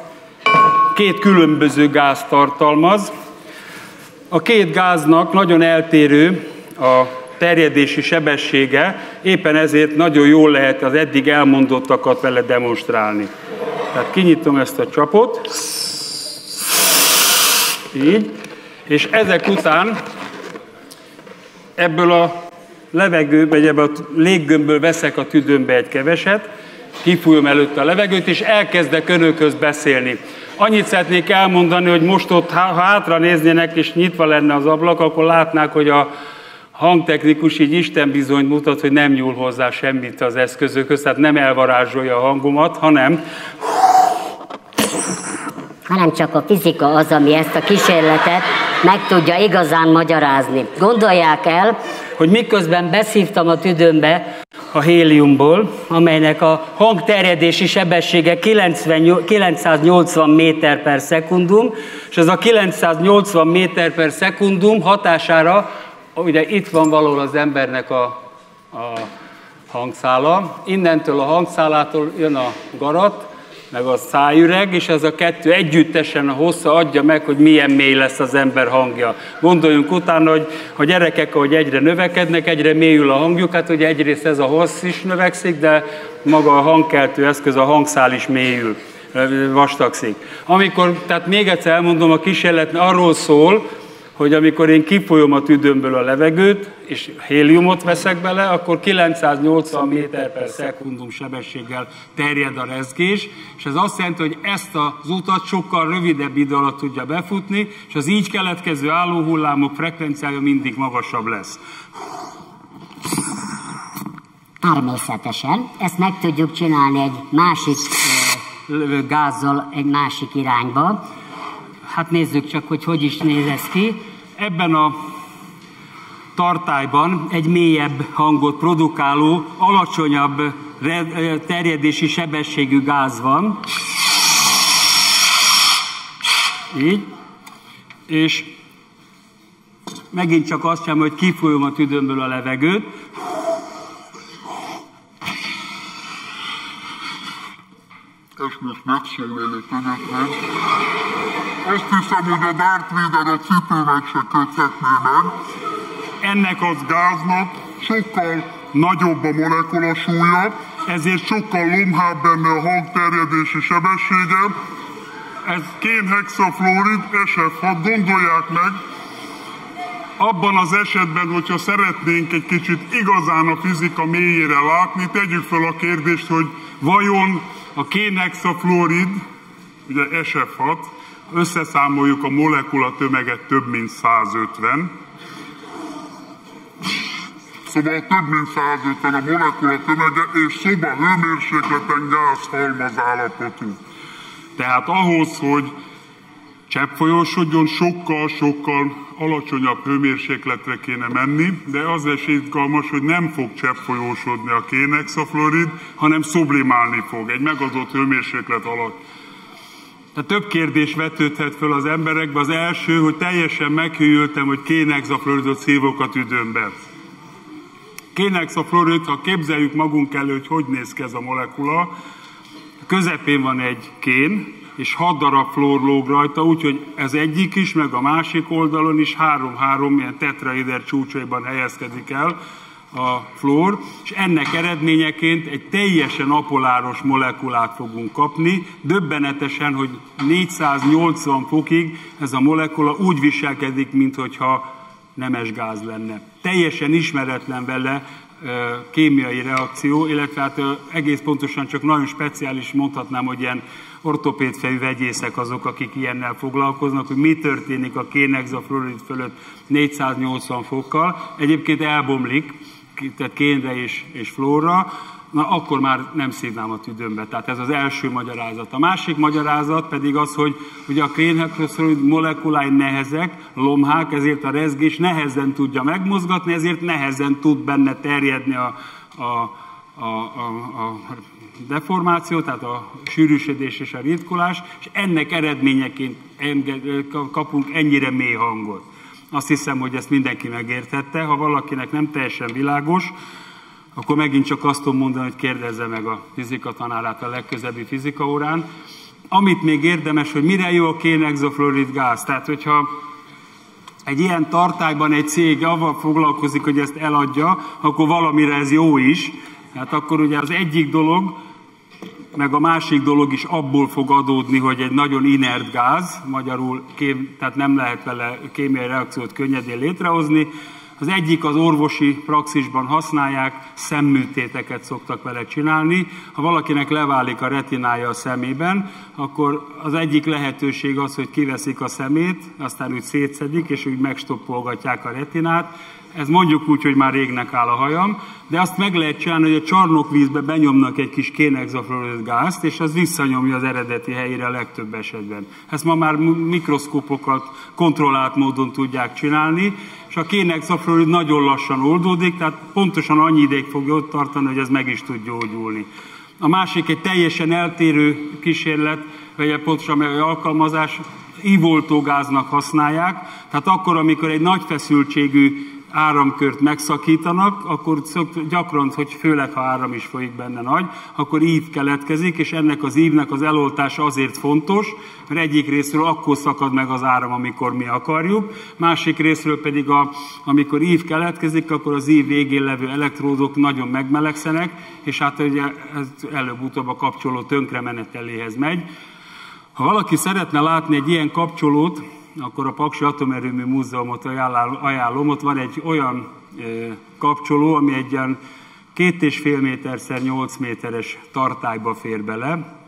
két különböző gáz tartalmaz. A két gáznak nagyon eltérő a terjedési sebessége, éppen ezért nagyon jól lehet az eddig elmondottakat vele demonstrálni. Tehát kinyitom ezt a csapot, így, és ezek után ebből a levegő, vagy ebből a léggömbből veszek a tüdőmbe egy keveset, kifújom előtte a levegőt, és elkezdek önökhöz beszélni. Annyit szeretnék elmondani, hogy most ott, ha hátra néznének, és nyitva lenne az ablak, akkor látnák, hogy a hangtechnikus így Isten bizony mutat, hogy nem nyúl hozzá semmit az eszközökhöz, tehát nem elvarázsolja a hangomat, hanem hanem csak a fizika az, ami ezt a kísérletet meg tudja igazán magyarázni. Gondolják el, hogy miközben beszívtam a tüdőmbe a héliumból, amelynek a hangterjedési sebessége 90, 980 méter per szekundum, és ez a 980 méter per szekundum hatására, ugye itt van valahol az embernek a, a hangszála, innentől a hangszálától jön a garat, meg a szájüreg, és ez a kettő együttesen a hossza adja meg, hogy milyen mély lesz az ember hangja. Gondoljunk utána, hogy a gyerekek, ahogy egyre növekednek, egyre mélyül a hangjuk, hát ugye egyrészt ez a hossz is növekszik, de maga a hangkeltő eszköz, a hangszál is mélyül, vastagszik. Amikor, tehát még egyszer elmondom, a kísérlet arról szól, hogy amikor én kifolyom a tüdőmből a levegőt, és héliumot veszek bele, akkor 980 méter per szekundum sebességgel terjed a rezgés, és ez azt jelenti, hogy ezt az utat sokkal rövidebb idő alatt tudja befutni, és az így keletkező állóhullámok frekvenciája mindig magasabb lesz. Természetesen. Ezt meg tudjuk csinálni egy másik gázzal egy másik irányba. Hát nézzük csak, hogy hogy is néz ez ki ebben a tartályban egy mélyebb hangot produkáló, alacsonyabb terjedési sebességű gáz van. Így. És megint csak azt sem, hogy kifolyom a tüdőmből a levegőt. Most megszólalok önöknek. Azt hiszem, hogy a Darth Vader a cipőmet se köthetné meg. Ennek az gáznak sokkal nagyobb a molekula súlya, ezért sokkal lomhább benne a hangterjedési sebessége. Ez kénhexafluorid, SF6, gondolják meg, abban az esetben, hogyha szeretnénk egy kicsit igazán a fizika mélyére látni, tegyük fel a kérdést, hogy vajon a kénhexafluorid, ugye SF6, összeszámoljuk a molekula tömeget több mint 150, Szóval több mint 150 a molekula tömege, és szoba hőmérsékleten gáz halmaz állapotú. Tehát ahhoz, hogy cseppfolyósodjon, sokkal-sokkal alacsonyabb hőmérsékletre kéne menni, de az is izgalmas, hogy nem fog cseppfolyósodni a kénexafluorid, hanem sublimálni fog egy megadott hőmérséklet alatt. Tehát több kérdés vetődhet föl az emberekbe. Az első, hogy teljesen meghűltem, hogy kénexafluoridot szívok a tüdőmbe. Kénexafluorid, ha képzeljük magunk elő, hogy hogy néz ki ez a molekula, a közepén van egy kén, és hat darab flór lóg rajta, úgyhogy ez egyik is, meg a másik oldalon is három-három ilyen tetraider csúcsaiban helyezkedik el a flór, és ennek eredményeként egy teljesen apoláros molekulát fogunk kapni. Döbbenetesen, hogy 480 fokig ez a molekula úgy viselkedik, mintha nemes gáz lenne. Teljesen ismeretlen vele kémiai reakció, illetve hát egész pontosan csak nagyon speciális mondhatnám, hogy ilyen ortopédfejű vegyészek azok, akik ilyennel foglalkoznak, hogy mi történik a kénexafluorid fölött 480 fokkal. Egyébként elbomlik, tehát kénre és, és flóra, na akkor már nem szívnám a tüdőmbe. Tehát ez az első magyarázat. A másik magyarázat pedig az, hogy ugye a kénhexafluorid molekulái nehezek, lomhák, ezért a rezgés nehezen tudja megmozgatni, ezért nehezen tud benne terjedni a, a, a, a, a deformáció, tehát a sűrűsödés és a ritkulás, és ennek eredményeként kapunk ennyire mély hangot. Azt hiszem, hogy ezt mindenki megértette. Ha valakinek nem teljesen világos, akkor megint csak azt tudom mondani, hogy kérdezze meg a fizika tanárát a legközebbi fizika órán. Amit még érdemes, hogy mire jó a kénexofluorid gáz. Tehát, hogyha egy ilyen tartályban egy cég avval foglalkozik, hogy ezt eladja, akkor valamire ez jó is. Hát akkor ugye az egyik dolog, meg a másik dolog is abból fog adódni, hogy egy nagyon inert gáz, magyarul kém, tehát nem lehet vele kémiai reakciót könnyedén létrehozni. Az egyik az orvosi praxisban használják, szemműtéteket szoktak vele csinálni. Ha valakinek leválik a retinája a szemében, akkor az egyik lehetőség az, hogy kiveszik a szemét, aztán úgy szétszedik, és úgy megstoppolgatják a retinát, ez mondjuk úgy, hogy már régnek áll a hajam, de azt meg lehet csinálni, hogy a csarnokvízbe benyomnak egy kis kénexafluorid gázt, és az visszanyomja az eredeti helyére a legtöbb esetben. Ezt ma már mikroszkópokat kontrollált módon tudják csinálni, és a kénexafluorid nagyon lassan oldódik, tehát pontosan annyi ideig fogja ott tartani, hogy ez meg is tud gyógyulni. A másik egy teljesen eltérő kísérlet, vagy pontosan egy alkalmazás, ívóltógáznak használják, tehát akkor, amikor egy nagy feszültségű áramkört megszakítanak, akkor gyakran, hogy főleg ha áram is folyik benne nagy, akkor ív keletkezik, és ennek az ívnek az eloltása azért fontos, mert egyik részről akkor szakad meg az áram, amikor mi akarjuk, másik részről pedig, a, amikor ív keletkezik, akkor az ív végén levő elektródok nagyon megmelegszenek, és hát ugye előbb-utóbb a kapcsoló tönkremeneteléhez megy. Ha valaki szeretne látni egy ilyen kapcsolót, akkor a Paksi Atomerőmű Múzeumot ajánlom. Ott van egy olyan kapcsoló, ami egy ilyen két és fél méterszer 8 méteres tartályba fér bele.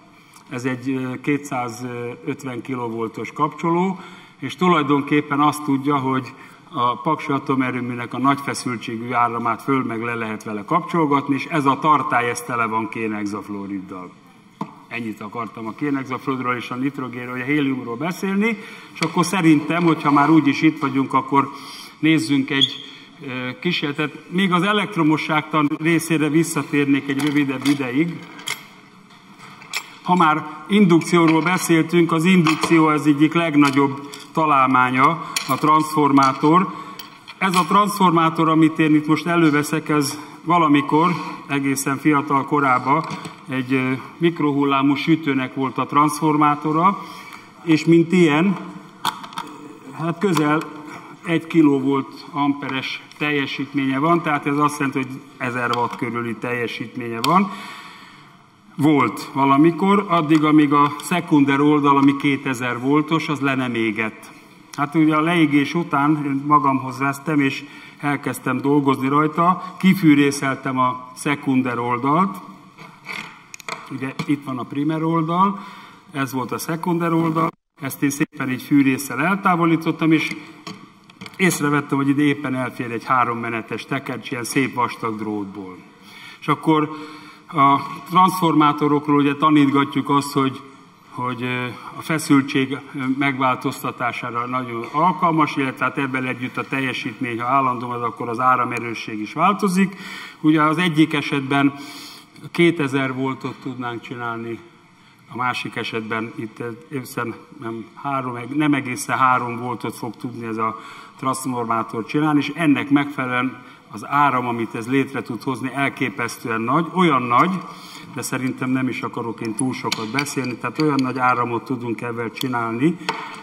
Ez egy 250 kilovoltos kapcsoló, és tulajdonképpen azt tudja, hogy a Paksi atomerőműnek a nagy feszültségű áramát föl meg le lehet vele kapcsolgatni, és ez a tartály ez tele van kénexafluoriddal. Ennyit akartam a kénexafluoridról és a nitrogénről, a héliumról beszélni, és akkor szerintem, hogyha már úgyis itt vagyunk, akkor nézzünk egy kísérletet. Még az elektromosságtan részére visszatérnék egy rövidebb ideig. Ha már indukcióról beszéltünk, az indukció az egyik legnagyobb találmánya, a transformátor. Ez a transformátor, amit én itt most előveszek, ez valamikor egészen fiatal korában egy mikrohullámú sütőnek volt a transformátora, és mint ilyen, hát közel egy kiló amperes teljesítménye van, tehát ez azt jelenti, hogy 1000 watt körüli teljesítménye van. Volt valamikor, addig, amíg a szekunder oldal, ami 2000 voltos, az le nem égett. Hát ugye a leégés után magamhoz vesztem, és elkezdtem dolgozni rajta, kifűrészeltem a szekunder oldalt, ugye itt van a primer oldal, ez volt a szekunder oldal, ezt én szépen így fűrészsel eltávolítottam, és észrevettem, hogy ide éppen elfér egy hárommenetes tekercs, ilyen szép vastag drótból. És akkor a transformátorokról ugye tanítgatjuk azt, hogy, hogy a feszültség megváltoztatására nagyon alkalmas, illetve hát ebben együtt a teljesítmény, ha állandó az, akkor az áramerősség is változik. Ugye az egyik esetben 2000 voltot tudnánk csinálni a másik esetben itt évszer nem, három, nem egészen három voltot fog tudni ez a transformátor csinálni, és ennek megfelelően az áram, amit ez létre tud hozni, elképesztően nagy, olyan nagy, de szerintem nem is akarok én túl sokat beszélni, tehát olyan nagy áramot tudunk ebben csinálni,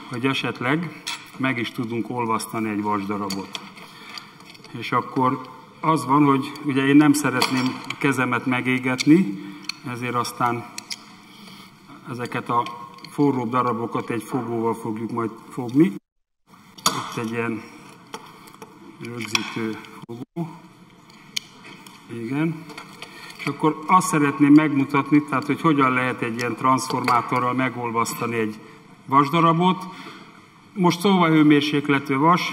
hogy esetleg meg is tudunk olvasztani egy vasdarabot. És akkor az van, hogy ugye én nem szeretném a kezemet megégetni, ezért aztán ezeket a forró darabokat egy fogóval fogjuk majd fogni. Itt egy ilyen rögzítő fogó. Igen. És akkor azt szeretném megmutatni, tehát hogy hogyan lehet egy ilyen transformátorral megolvasztani egy vasdarabot. Most szóvahőmérsékletű vas,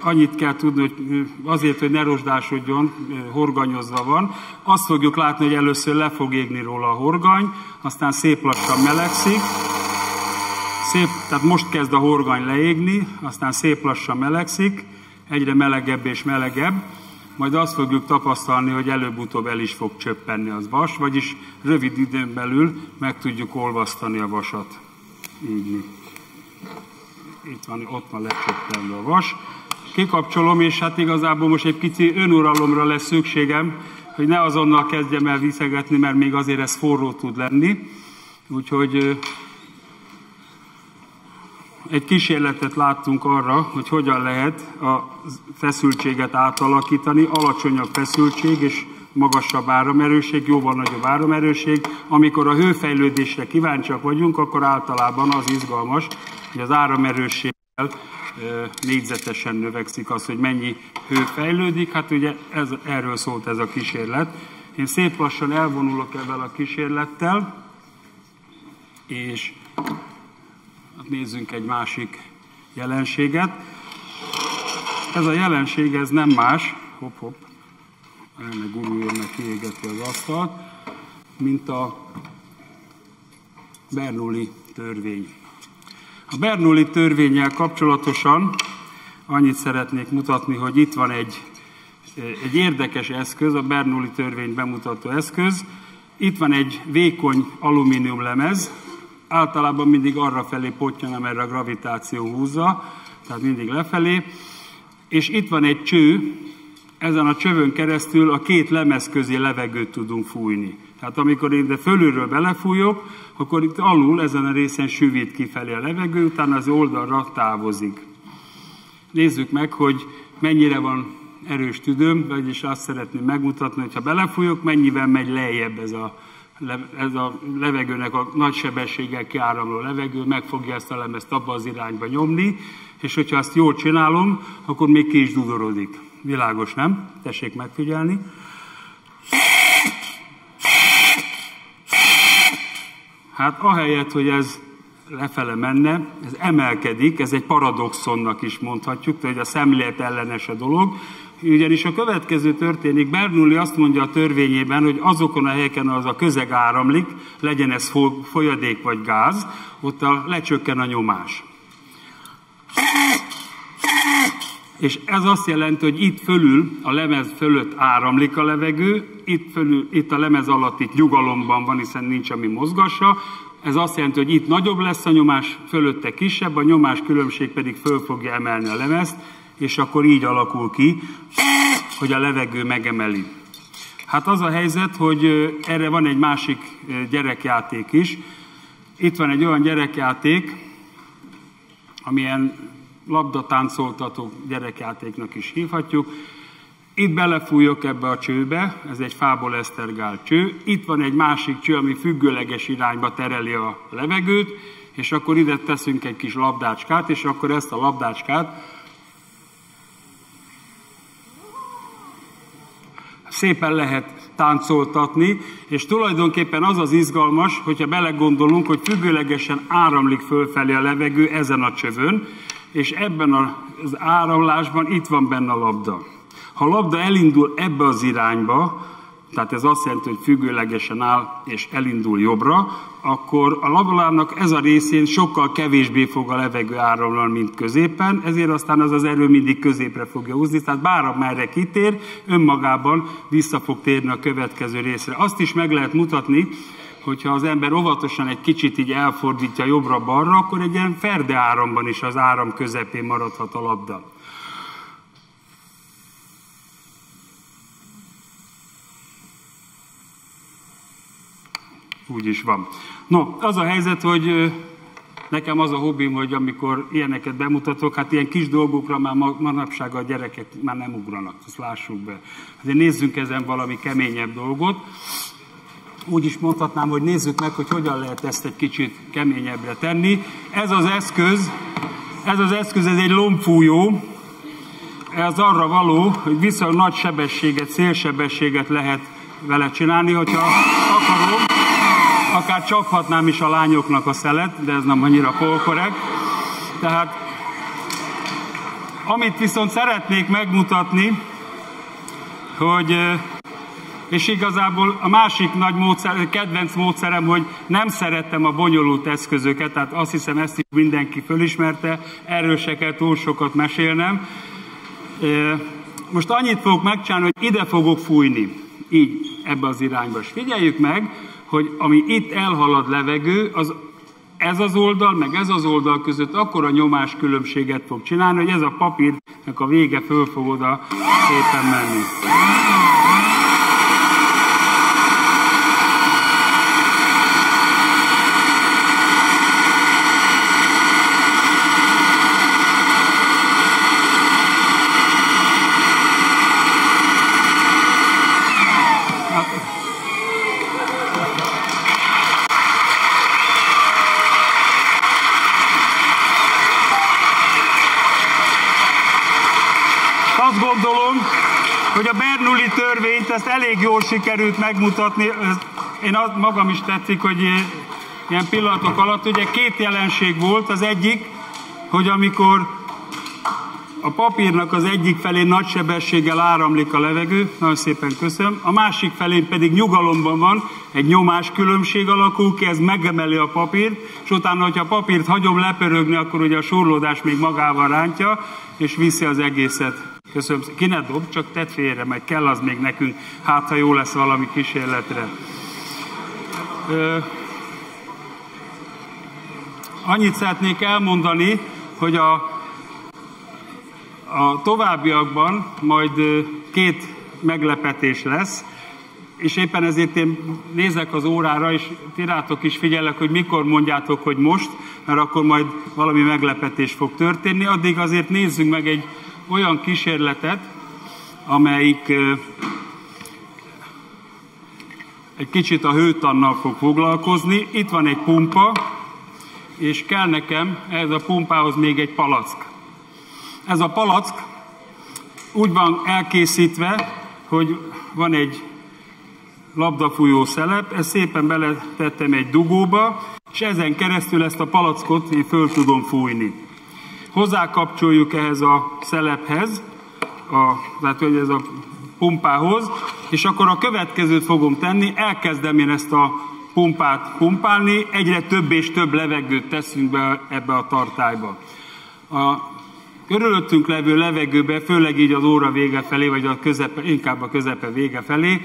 annyit kell tudni, hogy azért, hogy ne rozsdásodjon, horganyozva van. Azt fogjuk látni, hogy először le fog égni róla a horgany, aztán szép lassan melegszik, szép, tehát most kezd a horgany leégni, aztán szép lassan melegszik, egyre melegebb és melegebb, majd azt fogjuk tapasztalni, hogy előbb-utóbb el is fog csöppenni az vas, vagyis rövid időn belül meg tudjuk olvasztani a vasat. Így itt van, ott van lecsöppenve a vas. Kikapcsolom, és hát igazából most egy pici önuralomra lesz szükségem, hogy ne azonnal kezdjem el viszegetni, mert még azért ez forró tud lenni. Úgyhogy egy kísérletet láttunk arra, hogy hogyan lehet a feszültséget átalakítani, alacsonyabb feszültség és magasabb áramerőség, jóval nagyobb áramerőség. Amikor a hőfejlődésre kíváncsiak vagyunk, akkor általában az izgalmas, hogy az áramerősséggel négyzetesen növekszik az, hogy mennyi hő fejlődik. Hát ugye ez, erről szólt ez a kísérlet. Én szép lassan elvonulok ebben a kísérlettel, és nézzünk egy másik jelenséget. Ez a jelenség, ez nem más, hopp, hopp, guruljon meg kiégeti az asztalt, mint a Bernoulli törvény. A Bernoulli törvényel kapcsolatosan annyit szeretnék mutatni, hogy itt van egy, egy érdekes eszköz, a Bernoulli törvény bemutató eszköz. Itt van egy vékony alumínium lemez, általában mindig arra felé potyan, amerre a gravitáció húzza, tehát mindig lefelé. És itt van egy cső, ezen a csövön keresztül a két lemez közé levegőt tudunk fújni. Tehát amikor én ide fölülről belefújok, akkor itt alul ezen a részen süvít kifelé a levegő, utána az oldalra távozik. Nézzük meg, hogy mennyire van erős tüdőm, vagyis azt szeretném megmutatni, hogy ha belefújok, mennyivel megy lejjebb ez a, ez a levegőnek a nagy sebességgel kiáramló levegő, meg fogja ezt a lemezt abba az irányba nyomni, és hogyha azt jól csinálom, akkor még ki is dudorodik. Világos, nem? Tessék megfigyelni. Hát ahelyett, hogy ez lefele menne, ez emelkedik, ez egy paradoxonnak is mondhatjuk, tehát a szemlélet ellenes a dolog, ugyanis a következő történik, Bernoulli azt mondja a törvényében, hogy azokon a helyeken, az a közeg áramlik, legyen ez folyadék vagy gáz, ott a, lecsökken a nyomás. És ez azt jelenti, hogy itt fölül, a lemez fölött áramlik a levegő, itt, fölül, itt a lemez alatt itt nyugalomban van, hiszen nincs, ami mozgassa. Ez azt jelenti, hogy itt nagyobb lesz a nyomás, fölötte kisebb, a nyomás különbség pedig föl fogja emelni a lemezt, és akkor így alakul ki, hogy a levegő megemeli. Hát az a helyzet, hogy erre van egy másik gyerekjáték is. Itt van egy olyan gyerekjáték, amilyen labdatáncoltató gyerekjátéknak is hívhatjuk. Itt belefújok ebbe a csőbe, ez egy fából esztergált cső. Itt van egy másik cső, ami függőleges irányba tereli a levegőt, és akkor ide teszünk egy kis labdácskát, és akkor ezt a labdácskát szépen lehet táncoltatni, és tulajdonképpen az az izgalmas, hogyha belegondolunk, hogy függőlegesen áramlik fölfelé a levegő ezen a csövön, és ebben az áramlásban itt van benne a labda. Ha a labda elindul ebbe az irányba, tehát ez azt jelenti, hogy függőlegesen áll és elindul jobbra, akkor a labdának ez a részén sokkal kevésbé fog a levegő áramlani, mint középen, ezért aztán az az erő mindig középre fogja húzni, tehát bár merre kitér, önmagában vissza fog térni a következő részre. Azt is meg lehet mutatni, hogyha az ember óvatosan egy kicsit így elfordítja jobbra-balra, akkor egy ilyen ferde áramban is az áram közepén maradhat a labda. Úgy is van. No, az a helyzet, hogy nekem az a hobbim, hogy amikor ilyeneket bemutatok, hát ilyen kis dolgokra már manapság a gyerekek már nem ugranak, ezt lássuk be. Azért nézzünk ezen valami keményebb dolgot. Úgy is mondhatnám, hogy nézzük meg, hogy hogyan lehet ezt egy kicsit keményebbre tenni. Ez az eszköz, ez az eszköz, ez egy lombfújó, ez arra való, hogy viszonylag nagy sebességet, szélsebességet lehet vele csinálni, hogyha akarom, akár csaphatnám is a lányoknak a szelet, de ez nem annyira polkorek. Tehát amit viszont szeretnék megmutatni, hogy és igazából a másik nagy módszer, kedvenc módszerem, hogy nem szerettem a bonyolult eszközöket, tehát azt hiszem ezt is mindenki fölismerte, erről se kell túl sokat mesélnem. Most annyit fogok megcsinálni, hogy ide fogok fújni, így ebbe az irányba. És figyeljük meg, hogy ami itt elhalad levegő, az ez az oldal, meg ez az oldal között akkor a nyomás különbséget fog csinálni, hogy ez a papírnak a vége föl fog oda szépen menni. Ezt elég jól sikerült megmutatni. Én az, magam is tetszik, hogy ilyen pillanatok alatt, ugye két jelenség volt. Az egyik, hogy amikor a papírnak az egyik felén nagy sebességgel áramlik a levegő, nagyon szépen köszönöm, a másik felén pedig nyugalomban van, egy nyomás különbség alakul ki, ez megemeli a papírt, és utána, hogyha a papírt hagyom lepörögni, akkor ugye a surlódás még magával rántja, és viszi az egészet Köszönöm. Ki ne dob, csak tedd félre, meg kell az még nekünk, hát ha jó lesz valami kísérletre. Ö, annyit szeretnék elmondani, hogy a, a továbbiakban majd két meglepetés lesz, és éppen ezért én nézek az órára, és tirátok is figyelek, hogy mikor mondjátok, hogy most, mert akkor majd valami meglepetés fog történni. Addig azért nézzünk meg egy olyan kísérletet, amelyik egy kicsit a hőtannal fog foglalkozni. Itt van egy pumpa, és kell nekem ehhez a pumpához még egy palack. Ez a palack úgy van elkészítve, hogy van egy labdafújó szelep, ezt szépen beletettem egy dugóba, és ezen keresztül ezt a palackot én föl tudom fújni hozzákapcsoljuk ehhez a szelephez, a, tehát hogy ez a pumpához, és akkor a következőt fogom tenni, elkezdem én ezt a pumpát pumpálni, egyre több és több levegőt teszünk be ebbe a tartályba. A körülöttünk levő levegőbe, főleg így az óra vége felé, vagy a közepe, inkább a közepe vége felé,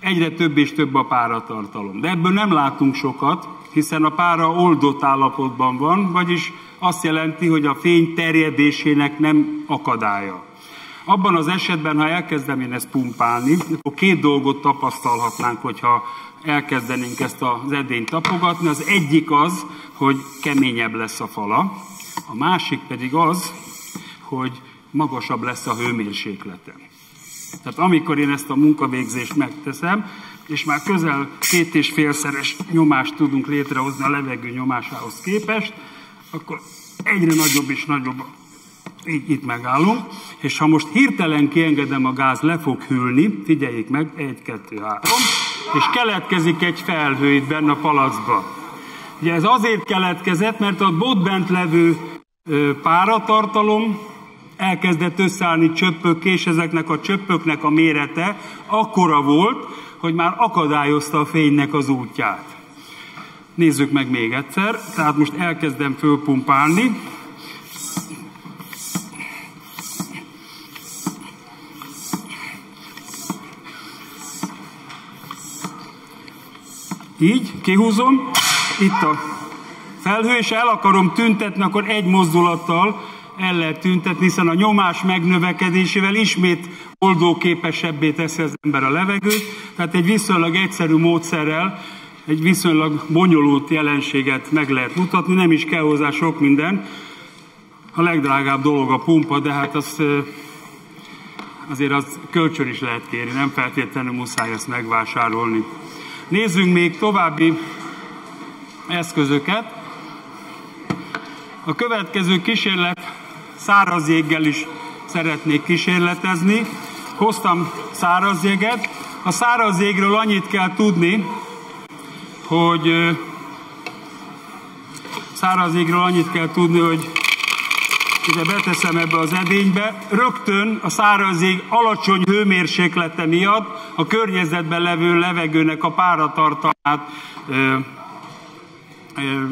egyre több és több a páratartalom. De ebből nem látunk sokat, hiszen a pára oldott állapotban van, vagyis azt jelenti, hogy a fény terjedésének nem akadálya. Abban az esetben, ha elkezdem én ezt pumpálni, akkor két dolgot tapasztalhatnánk, hogyha elkezdenénk ezt az edényt tapogatni. Az egyik az, hogy keményebb lesz a fala, a másik pedig az, hogy magasabb lesz a hőmérséklete. Tehát amikor én ezt a munkavégzést megteszem, és már közel két és félszeres nyomást tudunk létrehozni a levegő nyomásához képest, akkor egyre nagyobb és nagyobb így itt megállunk, és ha most hirtelen kiengedem a gáz, le fog hűlni, figyeljék meg, egy, kettő, három, és keletkezik egy felhő itt benne a palacba. Ugye ez azért keletkezett, mert a bent levő páratartalom elkezdett összeállni csöppök, és ezeknek a csöppöknek a mérete akkora volt, hogy már akadályozta a fénynek az útját. Nézzük meg még egyszer. Tehát most elkezdem fölpumpálni. Így, kihúzom, itt a felhő, és el akarom tüntetni, akkor egy mozdulattal el lehet tüntetni, hiszen a nyomás megnövekedésével ismét oldóképesebbé teszi az ember a levegőt, tehát egy viszonylag egyszerű módszerrel egy viszonylag bonyolult jelenséget meg lehet mutatni, nem is kell hozzá sok minden. A legdrágább dolog a pumpa, de hát az, azért az kölcsön is lehet kérni, nem feltétlenül muszáj ezt megvásárolni. Nézzünk még további eszközöket. A következő kísérlet száraz jéggel is szeretnék kísérletezni. Hoztam száraz jéget. A száraz jégről annyit kell tudni, hogy száraz égről annyit kell tudni, hogy ide beteszem ebbe az edénybe, rögtön a száraz ég alacsony hőmérséklete miatt a környezetben levő levegőnek a páratartalmát ö, ö,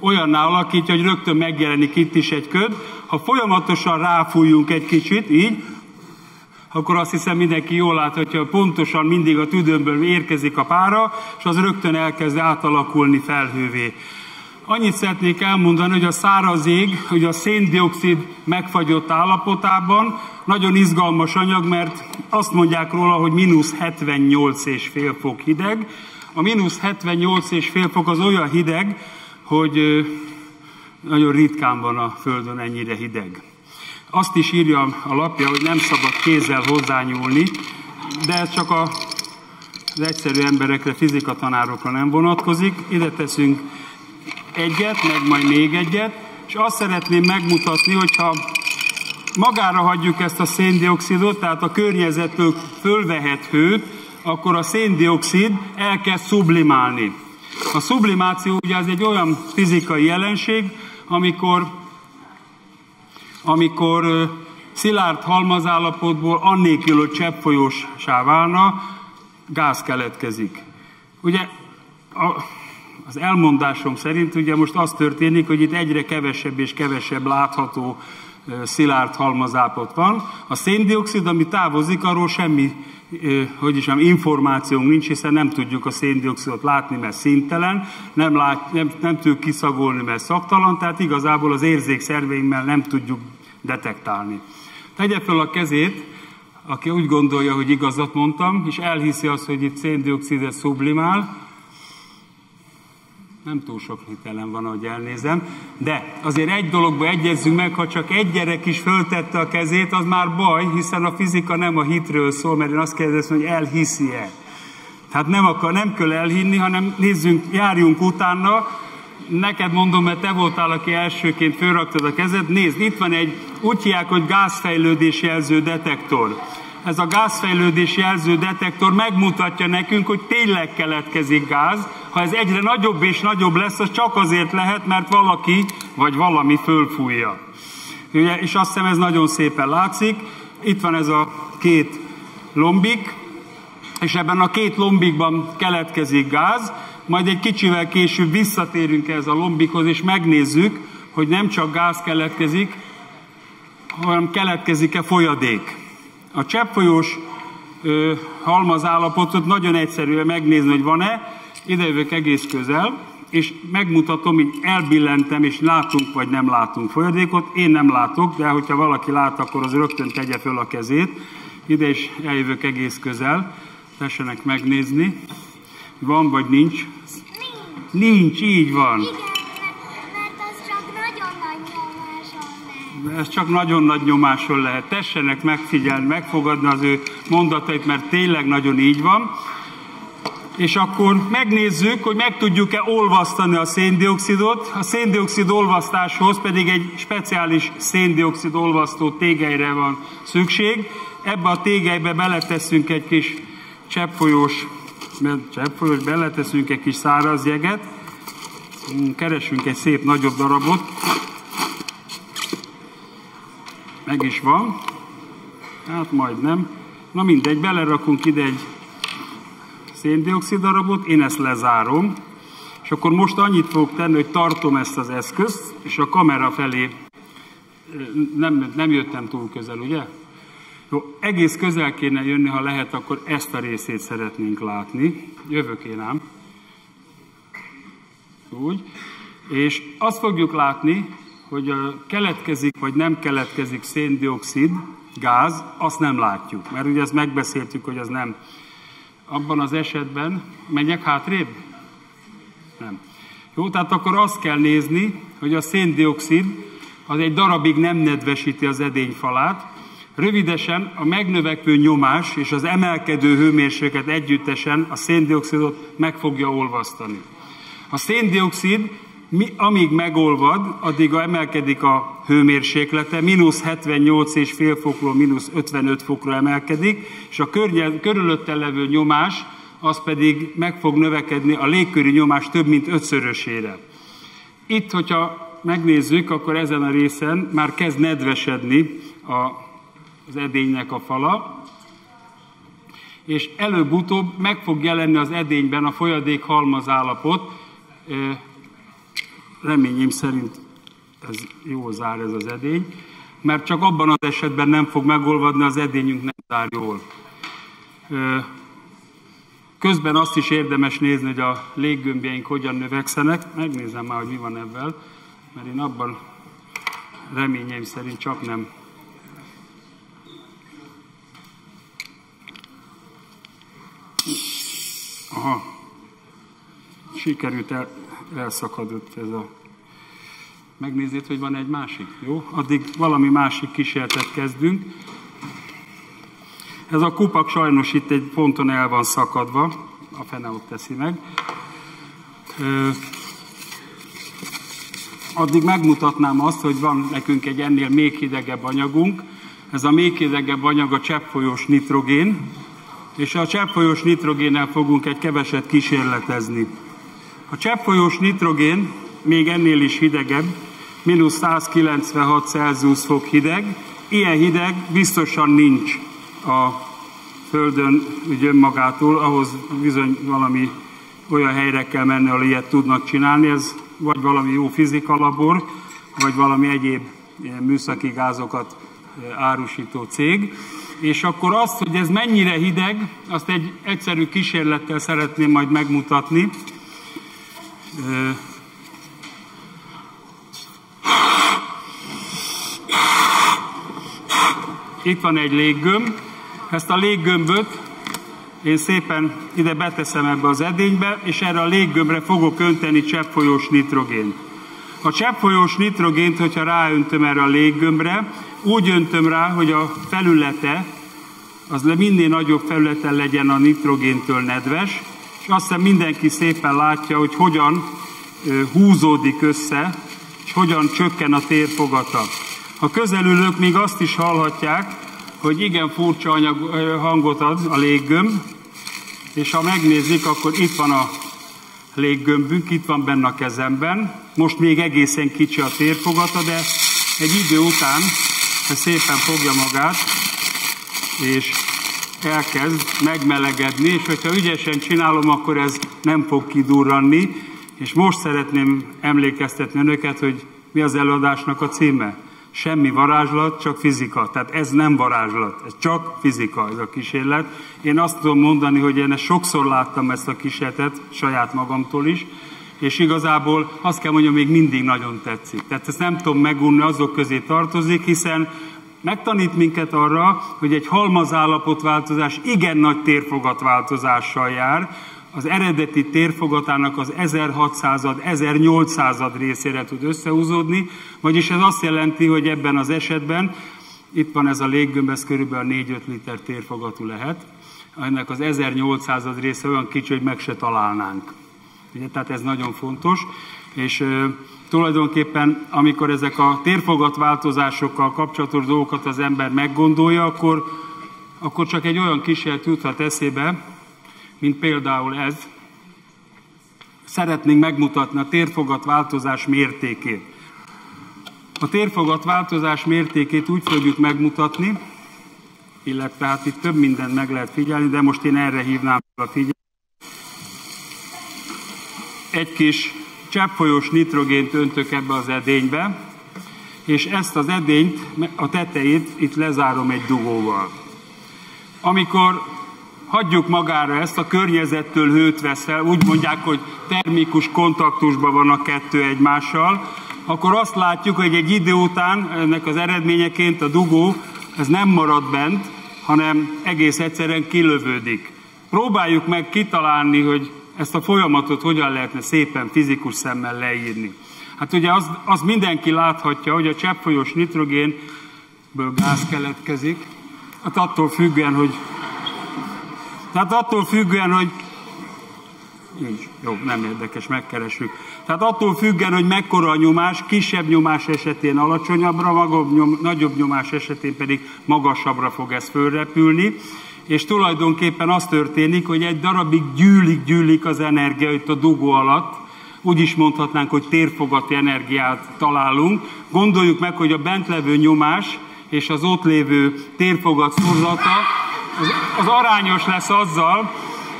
olyanná alakítja, hogy rögtön megjelenik itt is egy köd. Ha folyamatosan ráfújunk egy kicsit, így, akkor azt hiszem mindenki jól láthatja, pontosan mindig a tüdőmből érkezik a pára, és az rögtön elkezd átalakulni felhővé. Annyit szeretnék elmondani, hogy a száraz ég, hogy a széndiokszid megfagyott állapotában nagyon izgalmas anyag, mert azt mondják róla, hogy mínusz 78 és fél fok hideg. A mínusz 78 és fél fok az olyan hideg, hogy nagyon ritkán van a Földön ennyire hideg. Azt is írja a lapja, hogy nem szabad kézzel hozzányúlni, de ez csak a, az egyszerű emberekre, fizika tanárokra nem vonatkozik. Ide teszünk egyet, meg majd még egyet, és azt szeretném megmutatni, hogyha magára hagyjuk ezt a széndiokszidot, tehát a környezettől fölvehet hőt, akkor a széndiokszid elkezd sublimálni. A sublimáció ugye ez egy olyan fizikai jelenség, amikor amikor szilárd halmazállapotból annélkül, hogy cseppfolyósá válna, gáz keletkezik. Ugye a, az elmondásom szerint ugye most az történik, hogy itt egyre kevesebb és kevesebb látható szilárd halmazállapot van. A széndiokszid, ami távozik, arról semmi hogy is mondjam, információnk nincs, hiszen nem tudjuk a széndiokszidot látni, mert szintelen, nem, lát, nem, nem tudjuk kiszagolni, mert szaktalan, tehát igazából az érzékszerveimmel nem tudjuk detektálni. Tegye fel a kezét, aki úgy gondolja, hogy igazat mondtam, és elhiszi azt, hogy itt széndiokszidet sublimál, nem túl sok hitelen van, ahogy elnézem, de azért egy dologba egyezzünk meg, ha csak egy gyerek is föltette a kezét, az már baj, hiszen a fizika nem a hitről szól, mert én azt kérdezem, hogy elhiszi-e. Tehát nem, akar, nem kell elhinni, hanem nézzünk, járjunk utána, neked mondom, mert te voltál, aki elsőként fölraktad a kezed, nézd, itt van egy, úgy hívják, hogy gázfejlődés jelző detektor ez a gázfejlődés jelző detektor megmutatja nekünk, hogy tényleg keletkezik gáz. Ha ez egyre nagyobb és nagyobb lesz, az csak azért lehet, mert valaki vagy valami fölfújja. Ugye, és azt hiszem ez nagyon szépen látszik. Itt van ez a két lombik, és ebben a két lombikban keletkezik gáz, majd egy kicsivel később visszatérünk ez a lombikhoz, és megnézzük, hogy nem csak gáz keletkezik, hanem keletkezik-e folyadék. A cseppfolyós halmaz állapotot nagyon egyszerűen megnézni, hogy van-e. Ide jövök egész közel. és megmutatom, hogy elbillentem, és látunk vagy nem látunk folyadékot. Én nem látok, de hogyha valaki lát, akkor az rögtön tegye föl a kezét. Ide is eljövök egész közel. Tessenek megnézni. Van vagy nincs? Nincs, így van. Igen, Ez csak nagyon nagy nyomáson lehet. Tessenek megfigyelni, megfogadni az ő mondatait, mert tényleg nagyon így van. És akkor megnézzük, hogy meg tudjuk-e olvasztani a széndiokszidot. A széndiokszid olvasztáshoz pedig egy speciális széndiokszid olvasztó tégelyre van szükség. Ebbe a tégelybe beleteszünk egy kis cseppfolyós, cseppfolyós beleteszünk egy kis száraz jeget. Hmm, Keresünk egy szép nagyobb darabot. Meg is van. Hát majdnem. Na mindegy, belerakunk ide egy széndiokszid darabot, én ezt lezárom, és akkor most annyit fogok tenni, hogy tartom ezt az eszközt, és a kamera felé nem, nem jöttem túl közel, ugye? Jó, egész közel kéne jönni, ha lehet, akkor ezt a részét szeretnénk látni. Jövök én ám. Úgy. És azt fogjuk látni, hogy keletkezik vagy nem keletkezik széndiokszid, gáz, azt nem látjuk. Mert ugye ezt megbeszéltük, hogy az nem. Abban az esetben megyek hátrébb? Nem. Jó, tehát akkor azt kell nézni, hogy a széndiokszid az egy darabig nem nedvesíti az edényfalát. Rövidesen a megnövekvő nyomás és az emelkedő hőmérséklet együttesen a széndiokszidot meg fogja olvasztani. A széndiokszid, mi, amíg megolvad, addig emelkedik a hőmérséklete, mínusz 78,5 fokról mínusz 55 fokra emelkedik, és a környe, körülötte levő nyomás az pedig meg fog növekedni a légköri nyomás több mint ötszörösére. Itt, hogyha megnézzük, akkor ezen a részen már kezd nedvesedni a, az edénynek a fala, és előbb-utóbb meg fog jelenni az edényben a folyadék halmazállapot. Reményém szerint ez jó zár ez az edény, mert csak abban az esetben nem fog megolvadni, az edényünk nem zár jól. Közben azt is érdemes nézni, hogy a léggömbjeink hogyan növekszenek. Megnézem már, hogy mi van ebben, mert én abban reményeim szerint csak nem Aha, sikerült, el, elszakadott ez a... Megnézzét, hogy van egy másik, jó? Addig valami másik kísérletet kezdünk. Ez a kupak sajnos itt egy ponton el van szakadva, a fene ott teszi meg. Ö, addig megmutatnám azt, hogy van nekünk egy ennél még hidegebb anyagunk. Ez a még hidegebb anyag a cseppfolyós nitrogén, és a cseppfolyós nitrogénnel fogunk egy keveset kísérletezni. A cseppfolyós nitrogén még ennél is hidegebb, mínusz 196 Celsius fok hideg. Ilyen hideg biztosan nincs a Földön úgy önmagától, ahhoz bizony valami olyan helyre kell menni, ahol ilyet tudnak csinálni. Ez vagy valami jó fizikalabor, vagy valami egyéb műszaki gázokat árusító cég. És akkor azt, hogy ez mennyire hideg, azt egy egyszerű kísérlettel szeretném majd megmutatni. Itt van egy léggömb. Ezt a léggömböt én szépen ide beteszem ebbe az edénybe, és erre a léggömbre fogok önteni cseppfolyós nitrogént. A cseppfolyós nitrogént, hogyha ráöntöm erre a léggömbre, úgy öntöm rá, hogy a felülete, az le minél nagyobb felületen legyen a nitrogéntől nedves, azt hiszem mindenki szépen látja, hogy hogyan húzódik össze, és hogyan csökken a térfogata. A közelülők még azt is hallhatják, hogy igen furcsa anyag, hangot ad a léggömb, és ha megnézik, akkor itt van a léggömbünk, itt van benne a kezemben. Most még egészen kicsi a térfogata, de egy idő után ez szépen fogja magát, és elkezd megmelegedni, és hogyha ügyesen csinálom, akkor ez nem fog kidurranni, és most szeretném emlékeztetni önöket, hogy mi az előadásnak a címe. Semmi varázslat, csak fizika. Tehát ez nem varázslat, ez csak fizika, ez a kísérlet. Én azt tudom mondani, hogy én ezt sokszor láttam ezt a kísérletet, saját magamtól is, és igazából azt kell mondjam, még mindig nagyon tetszik. Tehát ezt nem tudom megunni, azok közé tartozik, hiszen megtanít minket arra, hogy egy halmazállapotváltozás igen nagy térfogatváltozással jár, az eredeti térfogatának az 1600 1800 részére tud összehúzódni, vagyis ez azt jelenti, hogy ebben az esetben, itt van ez a léggömb, ez körülbelül 4-5 liter térfogatú lehet, ennek az 1800 része olyan kicsi, hogy meg se találnánk. Ugye, tehát ez nagyon fontos, és tulajdonképpen amikor ezek a térfogatváltozásokkal kapcsolatos dolgokat az ember meggondolja, akkor, akkor csak egy olyan kísérlet juthat eszébe, mint például ez. Szeretnénk megmutatni a térfogat változás mértékét. A térfogat változás mértékét úgy fogjuk megmutatni, illetve hát itt több mindent meg lehet figyelni, de most én erre hívnám a figyelmet. Egy kis cseppfolyós nitrogént öntök ebbe az edénybe, és ezt az edényt, a tetejét itt lezárom egy dugóval. Amikor hagyjuk magára ezt, a környezettől hőt vesz el, úgy mondják, hogy termikus kontaktusban van a kettő egymással, akkor azt látjuk, hogy egy idő után ennek az eredményeként a dugó ez nem marad bent, hanem egész egyszerűen kilövődik. Próbáljuk meg kitalálni, hogy ezt a folyamatot hogyan lehetne szépen fizikus szemmel leírni. Hát ugye az, az mindenki láthatja, hogy a cseppfolyós nitrogénből gáz keletkezik, hát attól függően, hogy tehát attól függően, hogy Nincs. Jó, nem érdekes, megkeresünk. Tehát attól függően, hogy mekkora a nyomás, kisebb nyomás esetén alacsonyabbra, magabb nyom, nagyobb nyomás esetén pedig magasabbra fog ez fölrepülni. És tulajdonképpen az történik, hogy egy darabig gyűlik, gyűlik az energia itt a dugó alatt, úgy is mondhatnánk, hogy térfogati energiát találunk. Gondoljuk meg, hogy a bent levő nyomás és az ott lévő térfogat szorzata az, az arányos lesz azzal,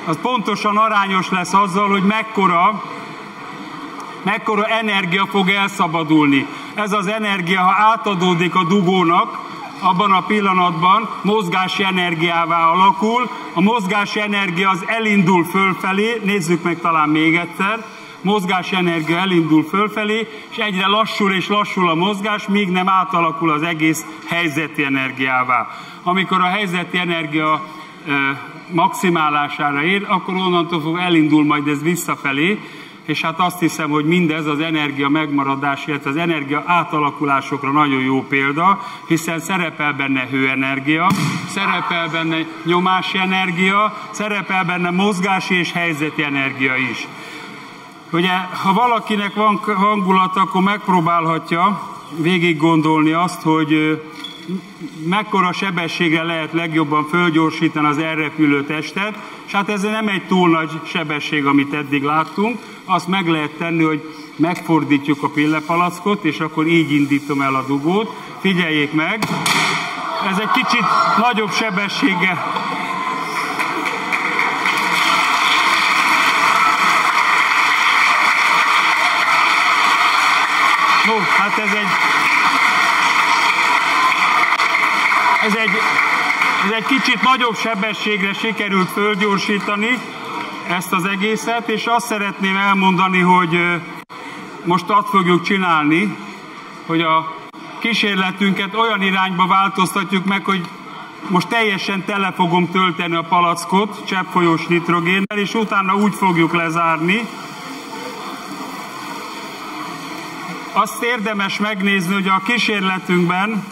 az pontosan arányos lesz azzal, hogy mekkora, mekkora energia fog elszabadulni. Ez az energia, ha átadódik a dugónak, abban a pillanatban mozgási energiává alakul. A mozgási energia az elindul fölfelé, nézzük meg talán még egyszer, mozgási energia elindul fölfelé, és egyre lassul és lassul a mozgás, míg nem átalakul az egész helyzeti energiává. Amikor a helyzeti energia maximálására ér, akkor onnantól fog elindul majd ez visszafelé, és hát azt hiszem, hogy mindez az energia megmaradás, illetve az energia átalakulásokra nagyon jó példa, hiszen szerepel benne hőenergia, szerepel benne nyomási energia, szerepel benne mozgási és helyzeti energia is. Ugye, ha valakinek van hangulata, akkor megpróbálhatja végig gondolni azt, hogy mekkora sebességgel lehet legjobban fölgyorsítani az elrepülő testet, és hát ez nem egy túl nagy sebesség, amit eddig láttunk, azt meg lehet tenni, hogy megfordítjuk a pillepalackot, és akkor így indítom el a dugót. Figyeljék meg, ez egy kicsit nagyobb sebességgel No, hát ez egy ez egy, ez egy kicsit nagyobb sebességre sikerült fölgyorsítani ezt az egészet, és azt szeretném elmondani, hogy most azt fogjuk csinálni, hogy a kísérletünket olyan irányba változtatjuk meg, hogy most teljesen tele fogom tölteni a palackot cseppfolyós nitrogénnel, és utána úgy fogjuk lezárni. Azt érdemes megnézni, hogy a kísérletünkben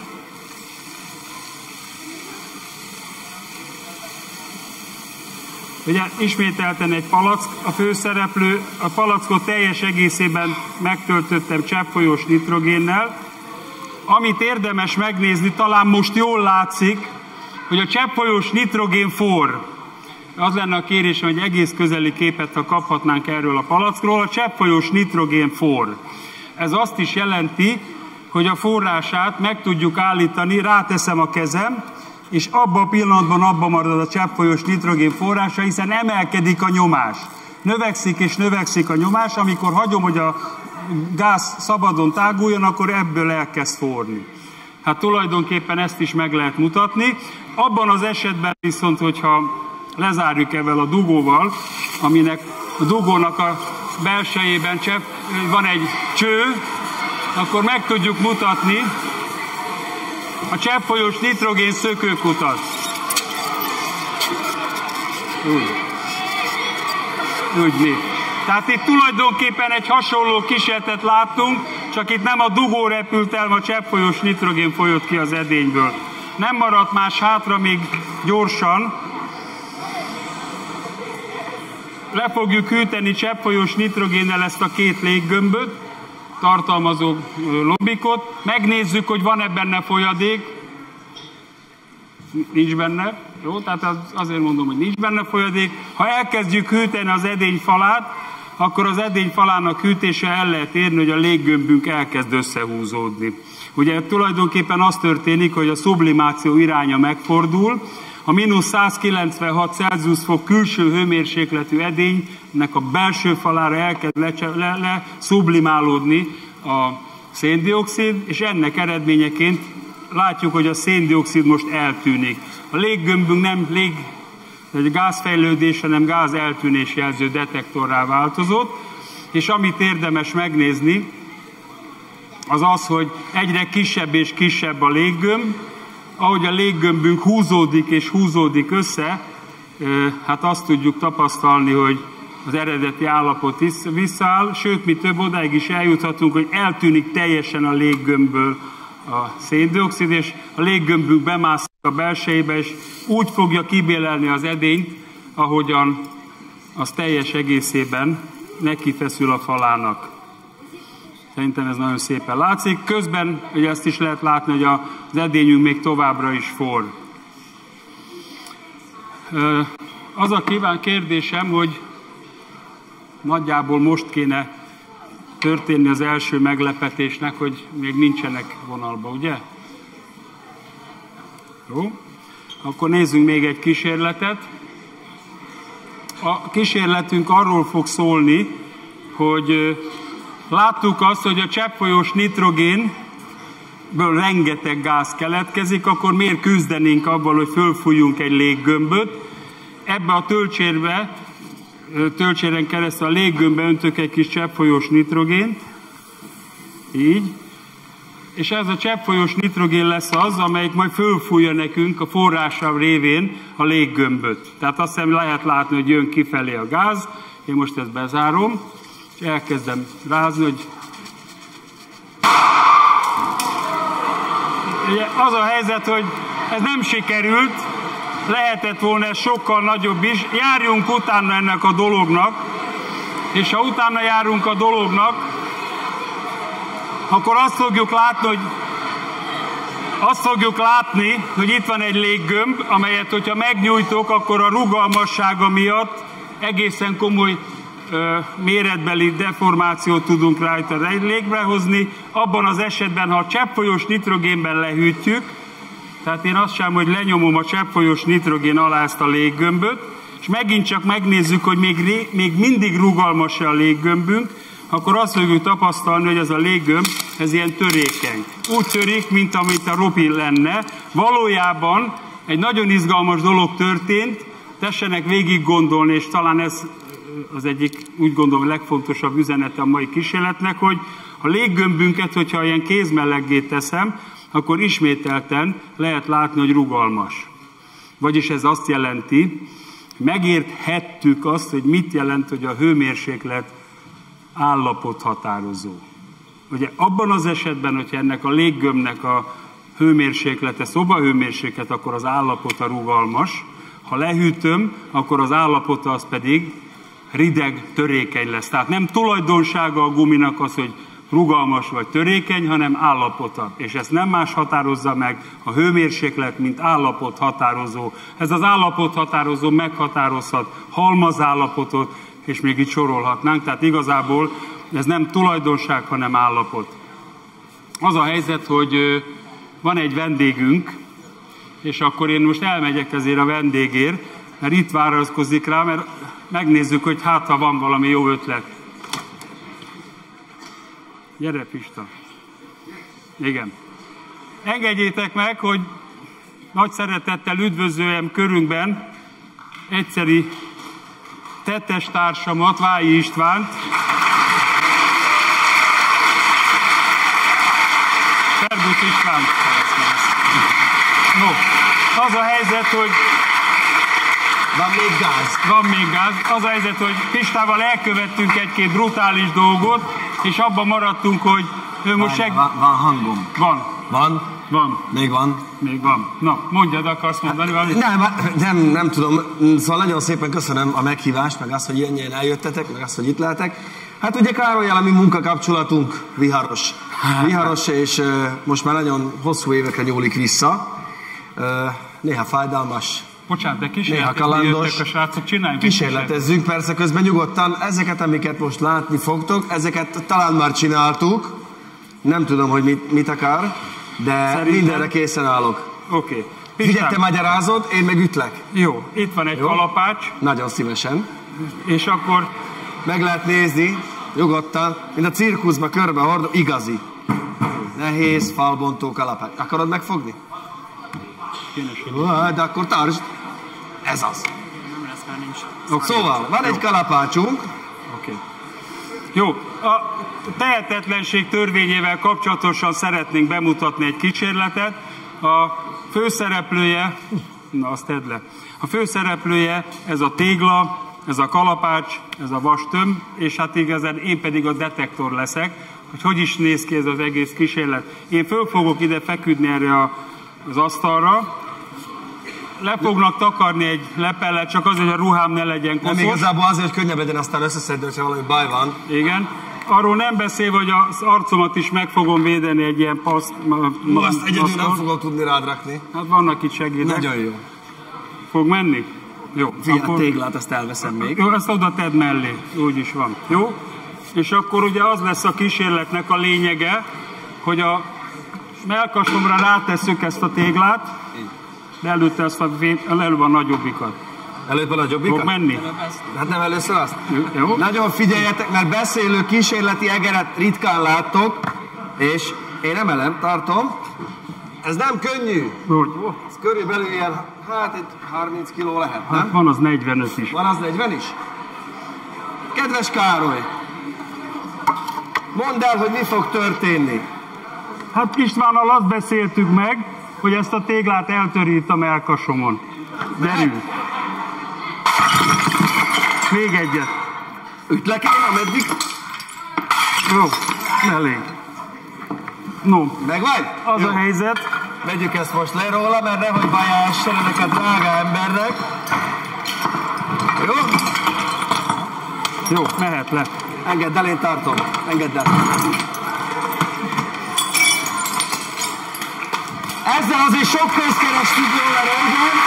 Ugye ismételten egy palack, a főszereplő, a palackot teljes egészében megtöltöttem cseppfolyós nitrogénnel. Amit érdemes megnézni, talán most jól látszik, hogy a cseppfolyós nitrogén for. Az lenne a kérésem, hogy egész közeli képet, ha kaphatnánk erről a palackról, a cseppfolyós nitrogén for. Ez azt is jelenti, hogy a forrását meg tudjuk állítani, ráteszem a kezem, és abban a pillanatban abban marad a cseppfolyós nitrogén forrása, hiszen emelkedik a nyomás. Növekszik és növekszik a nyomás, amikor hagyom, hogy a gáz szabadon táguljon, akkor ebből elkezd forni. Hát tulajdonképpen ezt is meg lehet mutatni. Abban az esetben viszont, hogyha lezárjuk ezzel a dugóval, aminek a dugónak a belsejében csepp, van egy cső, akkor meg tudjuk mutatni a cseppfolyós nitrogén szökőkutat. Úgy. Úgy mi. Tehát itt tulajdonképpen egy hasonló kísérletet láttunk, csak itt nem a dugó repült el, a cseppfolyós nitrogén folyott ki az edényből. Nem maradt más hátra, még gyorsan le fogjuk hűteni cseppfolyós nitrogénnel ezt a két léggömböt, tartalmazó lobbikot, megnézzük, hogy van-e benne folyadék, nincs benne, jó, tehát azért mondom, hogy nincs benne folyadék. Ha elkezdjük hűteni az edény falát, akkor az edény falának hűtése el lehet érni, hogy a léggömbünk elkezd összehúzódni. Ugye tulajdonképpen az történik, hogy a sublimáció iránya megfordul, a mínusz 196 Celsius fok külső hőmérsékletű edénynek a belső falára elkezd le, sublimálódni a széndiokszid, és ennek eredményeként látjuk, hogy a széndiokszid most eltűnik. A léggömbünk nem lég, egy gázfejlődés, hanem gáz eltűnés jelző detektorrá változott, és amit érdemes megnézni, az az, hogy egyre kisebb és kisebb a léggömb, ahogy a léggömbünk húzódik és húzódik össze, hát azt tudjuk tapasztalni, hogy az eredeti állapot visszaáll, sőt, mi több odáig is eljuthatunk, hogy eltűnik teljesen a léggömbből a széndiokszid, és a léggömbünk bemászik a belsejébe, és úgy fogja kibélelni az edényt, ahogyan az teljes egészében neki feszül a falának. Szerintem ez nagyon szépen látszik. Közben ugye ezt is lehet látni, hogy az edényünk még továbbra is forr. Az a kíván kérdésem, hogy nagyjából most kéne történni az első meglepetésnek, hogy még nincsenek vonalba, ugye? Jó. Akkor nézzünk még egy kísérletet. A kísérletünk arról fog szólni, hogy láttuk azt, hogy a cseppfolyós nitrogénből rengeteg gáz keletkezik, akkor miért küzdenénk abban, hogy fölfújjunk egy léggömböt? Ebbe a töltsérbe töltséren keresztül a léggömbbe öntök egy kis cseppfolyós nitrogént, így, és ez a cseppfolyós nitrogén lesz az, amelyik majd fölfújja nekünk a forrása révén a léggömböt. Tehát azt hiszem lehet látni, hogy jön kifelé a gáz, én most ezt bezárom, elkezdem rázni, hogy az a helyzet, hogy ez nem sikerült, lehetett volna ez sokkal nagyobb is. Járjunk utána ennek a dolognak, és ha utána járunk a dolognak, akkor azt fogjuk látni, hogy azt fogjuk látni, hogy itt van egy léggömb, amelyet, hogyha megnyújtok, akkor a rugalmassága miatt egészen komoly méretbeli deformációt tudunk rajta légbe Abban az esetben, ha a cseppfolyós nitrogénben lehűtjük, tehát én azt sem, hogy lenyomom a cseppfolyós nitrogén alá ezt a léggömböt, és megint csak megnézzük, hogy még, ré, még mindig rugalmas-e a léggömbünk, akkor azt fogjuk tapasztalni, hogy ez a léggömb, ez ilyen törékeny. Úgy törik, mint amit a ropi lenne. Valójában egy nagyon izgalmas dolog történt, tessenek végig gondolni, és talán ez az egyik, úgy gondolom, legfontosabb üzenete a mai kísérletnek, hogy a léggömbünket, hogyha ilyen kézmeleggé teszem, akkor ismételten lehet látni, hogy rugalmas. Vagyis ez azt jelenti, megérthettük azt, hogy mit jelent, hogy a hőmérséklet állapot határozó. Ugye abban az esetben, hogyha ennek a léggömnek a hőmérséklete szobahőmérséklet, akkor az állapota rugalmas. Ha lehűtöm, akkor az állapota az pedig rideg, törékeny lesz. Tehát nem tulajdonsága a guminak az, hogy rugalmas vagy törékeny, hanem állapota. És ezt nem más határozza meg a hőmérséklet, mint állapot határozó. Ez az állapot határozó meghatározhat halmazállapotot, és még itt sorolhatnánk. Tehát igazából ez nem tulajdonság, hanem állapot. Az a helyzet, hogy van egy vendégünk, és akkor én most elmegyek ezért a vendégért, mert itt várakozik rá, mert megnézzük, hogy hát ha van valami jó ötlet. Gyere, Pista. Igen. Engedjétek meg, hogy nagy szeretettel üdvözöljem körünkben egyszeri tettes társamat, Vályi Istvánt. Szerbusz István! No, az a helyzet, hogy Van még gáz. van még gáz. Az a helyzet, hogy Pistával elkövettünk egy-két brutális dolgot, és abban maradtunk, hogy ő most seg... Van, van hangom. Van, Van? van, Még van? még van. Na, mondjad, akarsz mondani valamit? Nem, nem, nem tudom. Szóval nagyon szépen köszönöm a meghívást, meg azt, hogy ennyien eljöttetek, meg azt, hogy itt lehetek. Hát ugye Károlyal a mi munkakapcsolatunk viharos. Viharos, és uh, most már nagyon hosszú évekre nyúlik vissza. Uh, néha fájdalmas, Bocsánat, de jöttek a srácok, csináljunk Kísérletezzünk persze közben nyugodtan. Ezeket, amiket most látni fogtok, ezeket talán már csináltuk. Nem tudom, hogy mit, mit akar, de Szerintem- mindenre készen állok. Oké. Okay. Figyelj, te magyarázod, én meg ütlek. Jó, itt van egy Jó. kalapács, Nagyon szívesen. és akkor Meg lehet nézni, nyugodtan, mint a cirkuszba körbe hordó, igazi. Nehéz, falbontó kalapács. Akarod megfogni? kéne De akkor tartsd. Ez az. Okay. Szóval, van egy kalapácsunk, Oké. Jó, a tehetetlenség törvényével kapcsolatosan szeretnénk bemutatni egy kísérletet. A főszereplője, na azt tedd le, a főszereplője ez a tégla, ez a kalapács, ez a vastöm, és hát igazán én pedig a detektor leszek, hogy hogy is néz ki ez az egész kísérlet. Én föl fogok ide feküdni erre a, az asztalra, le fognak takarni egy lepellet, csak azért, hogy a ruhám ne legyen nem koszos. igazából azért, hogy könnyebb legyen aztán összeszedni, hogyha valami baj van. Igen. Arról nem beszélve, hogy az arcomat is meg fogom védeni egy ilyen paszt. Ma, Azt egyedül nem fogom tudni rád rakni. Hát vannak itt segédek. Nagyon jó. Fog menni? Jó. Figyelj, a téglát azt elveszem még. Jó, ezt oda tedd mellé. Úgy is van. Jó? És akkor ugye az lesz a kísérletnek a lényege, hogy a melkasomra rátesszük ezt a téglát, de előtte ezt a, vét, előbb a nagyobbikat. Előbb a nagyobbikat? Fog menni? Hát nem először azt? Jó? Nagyon figyeljetek, mert beszélő kísérleti egeret ritkán láttok, és én emelem, tartom. Ez nem könnyű. Úgy. Ez körülbelül ilyen, hát egy 30 kiló lehet, Hát nem? van az 45 is. Van az 40 is? Kedves Károly, mondd el, hogy mi fog történni. Hát Istvánnal azt beszéltük meg, hogy ezt a téglát eltöri itt a melkasomon. Gyerünk! Még egyet. Ütlek én, ameddig Jó, elég. No, meg vagy? az Jó. a helyzet, Vegyük ezt most le róla, mert nehogy bajásson ennek a drága embernek. Jó? jó, mehet le. Engedd el, én tartom. Engedd el. Ezzel azért sok pénzt kerestünk volna rendben.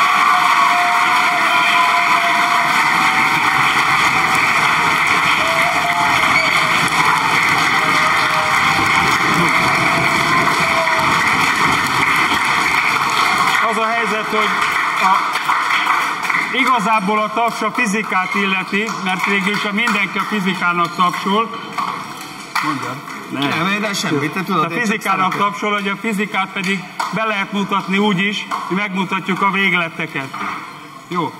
Az a helyzet, hogy a, igazából a taps a fizikát illeti, mert végül is a mindenki a fizikának tapsol. Mondjad. Ne. Nem, én nem semmit, te tudod. A fizikának tapsol, hogy a fizikát pedig be lehet mutatni úgy is, hogy megmutatjuk a végleteket. Jó,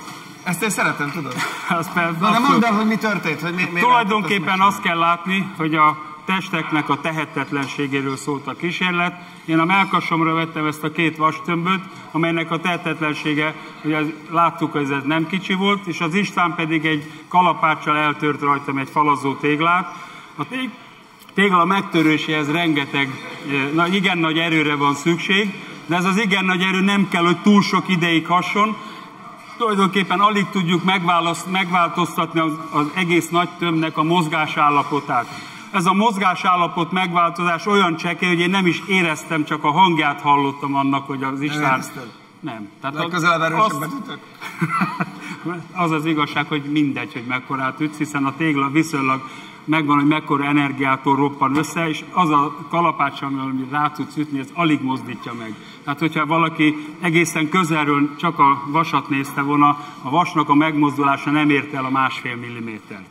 Ezt én szeretem, tudod. az persze. Na, de mondd el, hogy mi történt, hogy mi, Tulajdonképpen azt kell látni, hogy a testeknek a tehetetlenségéről szólt a kísérlet. Én a melkasomra vettem ezt a két vastömböt, amelynek a tehetetlensége, ugye láttuk, hogy ez nem kicsi volt, és az István pedig egy kalapáccsal eltört rajtam egy falazó téglát. A tégla megtöréséhez rengeteg, eh, na, igen nagy erőre van szükség, de ez az igen nagy erő nem kell, hogy túl sok ideig hasson, tulajdonképpen alig tudjuk megváltoztatni az, az egész nagy tömnek a mozgásállapotát. Ez a mozgásállapot megváltozás olyan csekély, hogy én nem is éreztem, csak a hangját hallottam annak, hogy az István... érezted? Nem. Tehát Legközelebb erősebbet azt- ütök. az az igazság, hogy mindegy, hogy mekkorát ütsz, hiszen a tégla viszonylag megvan, hogy mekkora energiától roppan össze, és az a kalapács, amit rá tudsz ütni, ez alig mozdítja meg. Tehát, hogyha valaki egészen közelről csak a vasat nézte volna, a vasnak a megmozdulása nem érte el a másfél millimétert.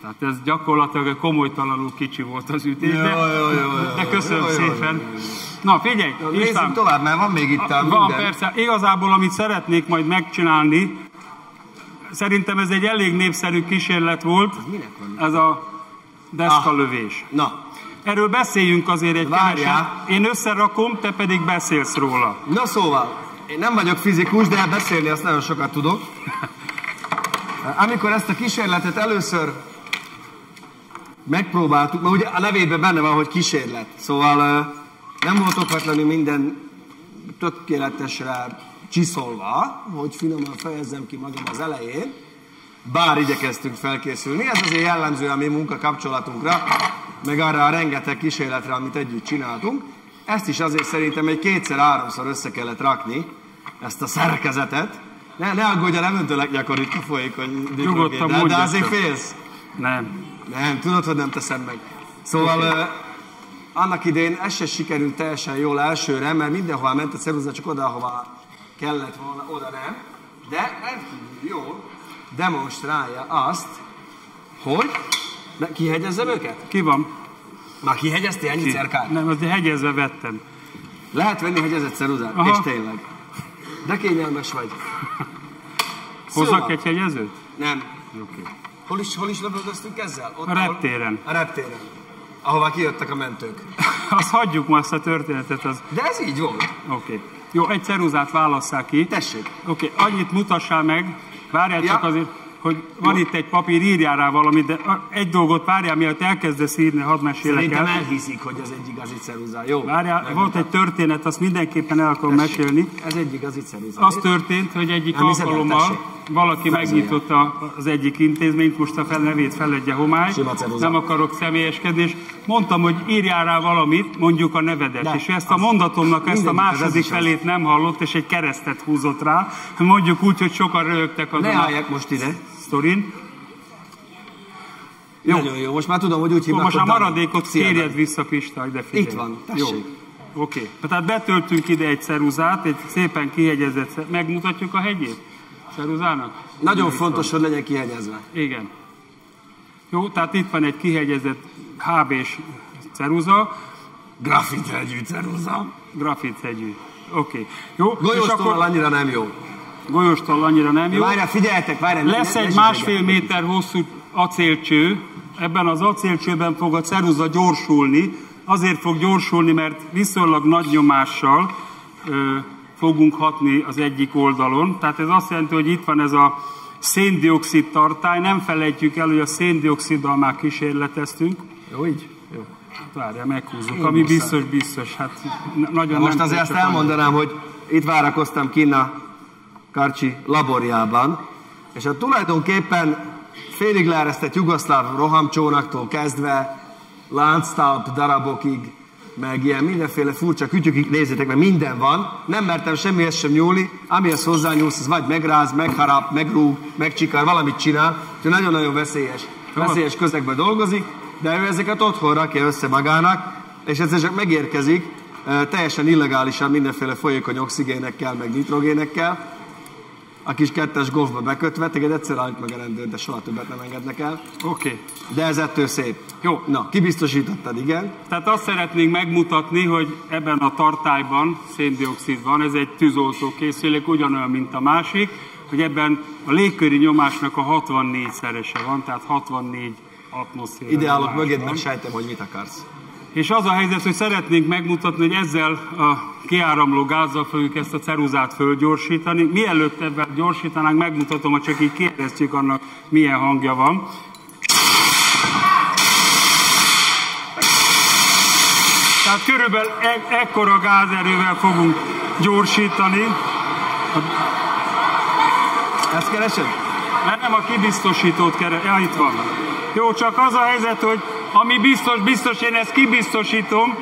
Tehát ez gyakorlatilag komolytalanul kicsi volt az ütés, de, jó, jó, de köszönöm jó, szépen. Na figyelj, István, tovább, mert van még itt ám van minden. persze. Igazából, amit szeretnék majd megcsinálni, szerintem ez egy elég népszerű kísérlet volt, van? ez a deszkalövés. Na, Erről beszéljünk azért egy Várjál. Én összerakom, te pedig beszélsz róla. na szóval, én nem vagyok fizikus, de beszélni azt nagyon sokat tudok. Amikor ezt a kísérletet először megpróbáltuk, mert ugye a nevében benne van, hogy kísérlet, szóval nem volt okvetlenül minden tökéletesre csiszolva, hogy finoman fejezzem ki magam az elején, bár igyekeztünk felkészülni. Ez azért jellemző a mi munkakapcsolatunkra, meg arra a rengeteg kísérletre, amit együtt csináltunk. Ezt is azért szerintem egy kétszer-háromszor össze kellett rakni, ezt a szerkezetet. Ne, ne aggódj, nem öntölek gyakoritka folyékony Nyugodtan de, de azért félsz. Nem. Nem, tudod, hogy nem teszem meg. Szóval okay. uh, annak idején ez se sikerült teljesen jól elsőre, mert mindenhol ment a ceruza, csak oda, ahova kellett volna, oda nem. De rendkívül jól demonstrálja azt, hogy... Ne, kihegyezzem őket? Ki van? Már kihegyeztél ennyi cerkát? Nem, az hegyezve vettem. Lehet venni hegyezett ceruzát, Aha. és tényleg. De kényelmes vagy. Hozzak Szóval- egy hegyezőt? Nem. Oké. Hol is, hol is lövöldöztünk ezzel? Ott, A reptéren. ahol- A reptéren. Ahová kijöttek a mentők. Azt hagyjuk ma ezt a történetet. Az... De ez így volt. Oké. Jó, egy ceruzát válasszák ki. Tessék. Oké, annyit mutassál meg, várjál Ja. csak azért, hogy van itt egy papír, írjál rá valamit, de egy dolgot várjál, mielőtt elkezdesz írni, hadd mesélek Szerintem el. elhiszik, hogy az egy igazi ceruza. Jó. Várjál, Nem volt egy történet, azt mindenképpen el akarom Tessék. mesélni. Ez egy igazi ceruza. Az történt, hogy egyik Nem hiszem alkalommal tessék. Valaki megnyitotta az egyik intézményt, most a fel nevét feledje homály, nem akarok személyeskedni, és mondtam, hogy írjál rá valamit, mondjuk a nevedet. De, és ezt a mondatomnak ezt a második felét nem hallott, és egy keresztet húzott rá. Mondjuk úgy, hogy sokan rögtek azon Ne a álljak most ide. sztorin. Jó. Nagyon jó. Most már tudom, hogy úgy hívnak, most a maradékot kérjed vissza, Pista, ide figyelj. Itt van, Jó. tessék. Oké. Tehát betöltünk ide egy ceruzát, egy szépen kihegyezett, megmutatjuk a hegyét ceruzának? Nagyon Itt fontos, hogy legyen kihegyezve. Igen. Jó, tehát itt van egy kihegyezett HB-s ceruza, Grafithegyű ceruza. grafithegyű. Oké. Jó, és Golyóstól akkor annyira nem jó. golyóstól annyira nem jó. Várjál, figyeljetek, várjál. Lesz egy másfél méter hosszú acélcső, ebben az acélcsőben fog a ceruza gyorsulni, azért fog gyorsulni, mert viszonylag nagy nyomással ö, fogunk hatni az egyik oldalon. Tehát ez azt jelenti, hogy itt van ez a széndiokszid tartály, nem felejtjük el, hogy a széndioksziddal már kísérleteztünk. Jó, így? Jó. Várjál, meghúzzuk. Én Ami muszáj. biztos, biztos. Hát nagyon Most nem azért azt elmondanám, hogy itt várakoztam kinn a Karcsi laborjában, és a tulajdonképpen félig leeresztett jugoszláv rohamcsónaktól kezdve lánctalp darabokig, meg ilyen mindenféle furcsa kütyükig, nézzétek meg, minden van. Nem mertem semmihez sem nyúlni, amihez hozzányúlsz, az vagy megráz, megharap, megrúg, megcsikar, valamit csinál, úgyhogy nagyon-nagyon veszélyes, veszélyes közegben dolgozik, de ő ezeket otthon rakja össze magának, és egyszer csak megérkezik, teljesen illegálisan mindenféle folyékony oxigénekkel, meg nitrogénekkel, a kis kettes golfba bekötve, téged egyszer állít meg a rendőr, de soha többet nem engednek el. Oké. De ez ettől szép. Jó. Na, kibiztosítottad, igen. Tehát azt szeretnénk megmutatni, hogy ebben a tartályban széndiokszid van, ez egy tűzoltó készülék, ugyanolyan, mint a másik, hogy ebben a légköri nyomásnak a 64-szerese van, tehát 64 atmoszféra Ide állok nyomás mögéd, van. meg sejtem, hogy mit akarsz. És az a helyzet, hogy szeretnénk megmutatni, hogy ezzel a kiáramló gázzal fogjuk ezt a ceruzát fölgyorsítani. Mielőtt ebben gyorsítanánk, megmutatom, hogy csak így kérdeztjük annak, milyen hangja van. Tehát körülbelül e- ekkora gázerővel fogunk gyorsítani. Ezt keresed? Mert nem a kibiztosítót keres. Ja, itt van. Jó, csak az a helyzet, hogy ami biztos, biztos, én ezt kibiztosítom.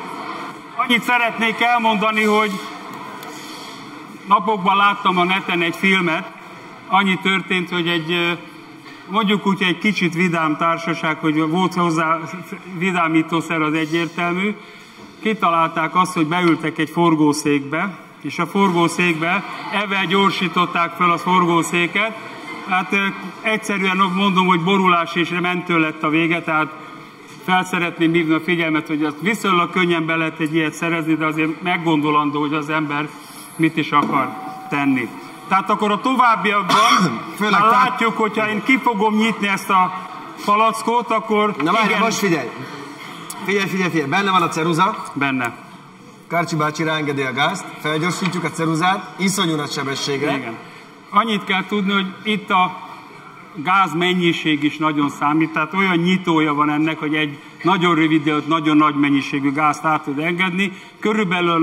Annyit szeretnék elmondani, hogy napokban láttam a neten egy filmet. Annyi történt, hogy egy mondjuk úgy egy kicsit vidám társaság, hogy volt hozzá vidámítószer az egyértelmű. Kitalálták azt, hogy beültek egy forgószékbe, és a forgószékbe ezzel gyorsították fel a forgószéket. Hát egyszerűen mondom, hogy borulás és mentő lett a vége, tehát fel szeretném hívni a figyelmet, hogy azt viszonylag könnyen be lehet egy ilyet szerezni, de azért meggondolandó, hogy az ember mit is akar tenni. Tehát akkor a továbbiakban Főleg már tehát- látjuk, hogyha én ki fogom nyitni ezt a palackot, akkor Na várj, igen, most figyelj! Figyelj, figyelj, figyelj, benne van a ceruza, benne. Kárcsi bácsi ráengedi a gázt, felgyorsítjuk a ceruzát, iszonyú nagy sebességre. Igen. Annyit kell tudni, hogy itt a gáz mennyiség is nagyon számít, tehát olyan nyitója van ennek, hogy egy nagyon rövid időt nagyon nagy mennyiségű gázt át tud engedni, körülbelül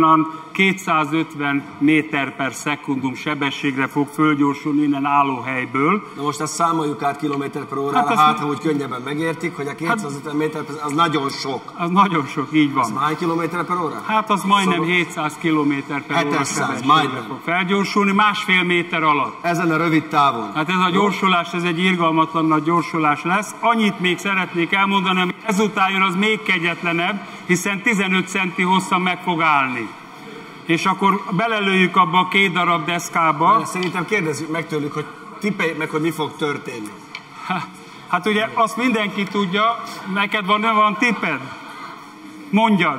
250 méter per szekundum sebességre fog fölgyorsulni innen állóhelyből. Na most ezt számoljuk át kilométer per órára, Hát hát, hát úgy könnyebben megértik, hogy a 250 méter per az nagyon sok. Az nagyon sok, így van. Hány kilométer per óra? Hát az majdnem Szóval- 700 km per óra 700, sebességre majdnem. fog felgyorsulni, másfél méter alatt. Ezen a rövid távon. Hát ez a gyorsulás, ez egy irgalmatlan nagy gyorsulás lesz. Annyit még szeretnék elmondani, ami ezután jön, az még kegyetlenebb, hiszen 15 centi hosszan meg fog állni. És akkor belelőjük abba a két darab deszkába. Szerintem kérdezzük meg tőlük, hogy tippeljék meg, hogy mi fog történni. Hát ugye azt mindenki tudja, neked van, nem van tipped? Mondjad,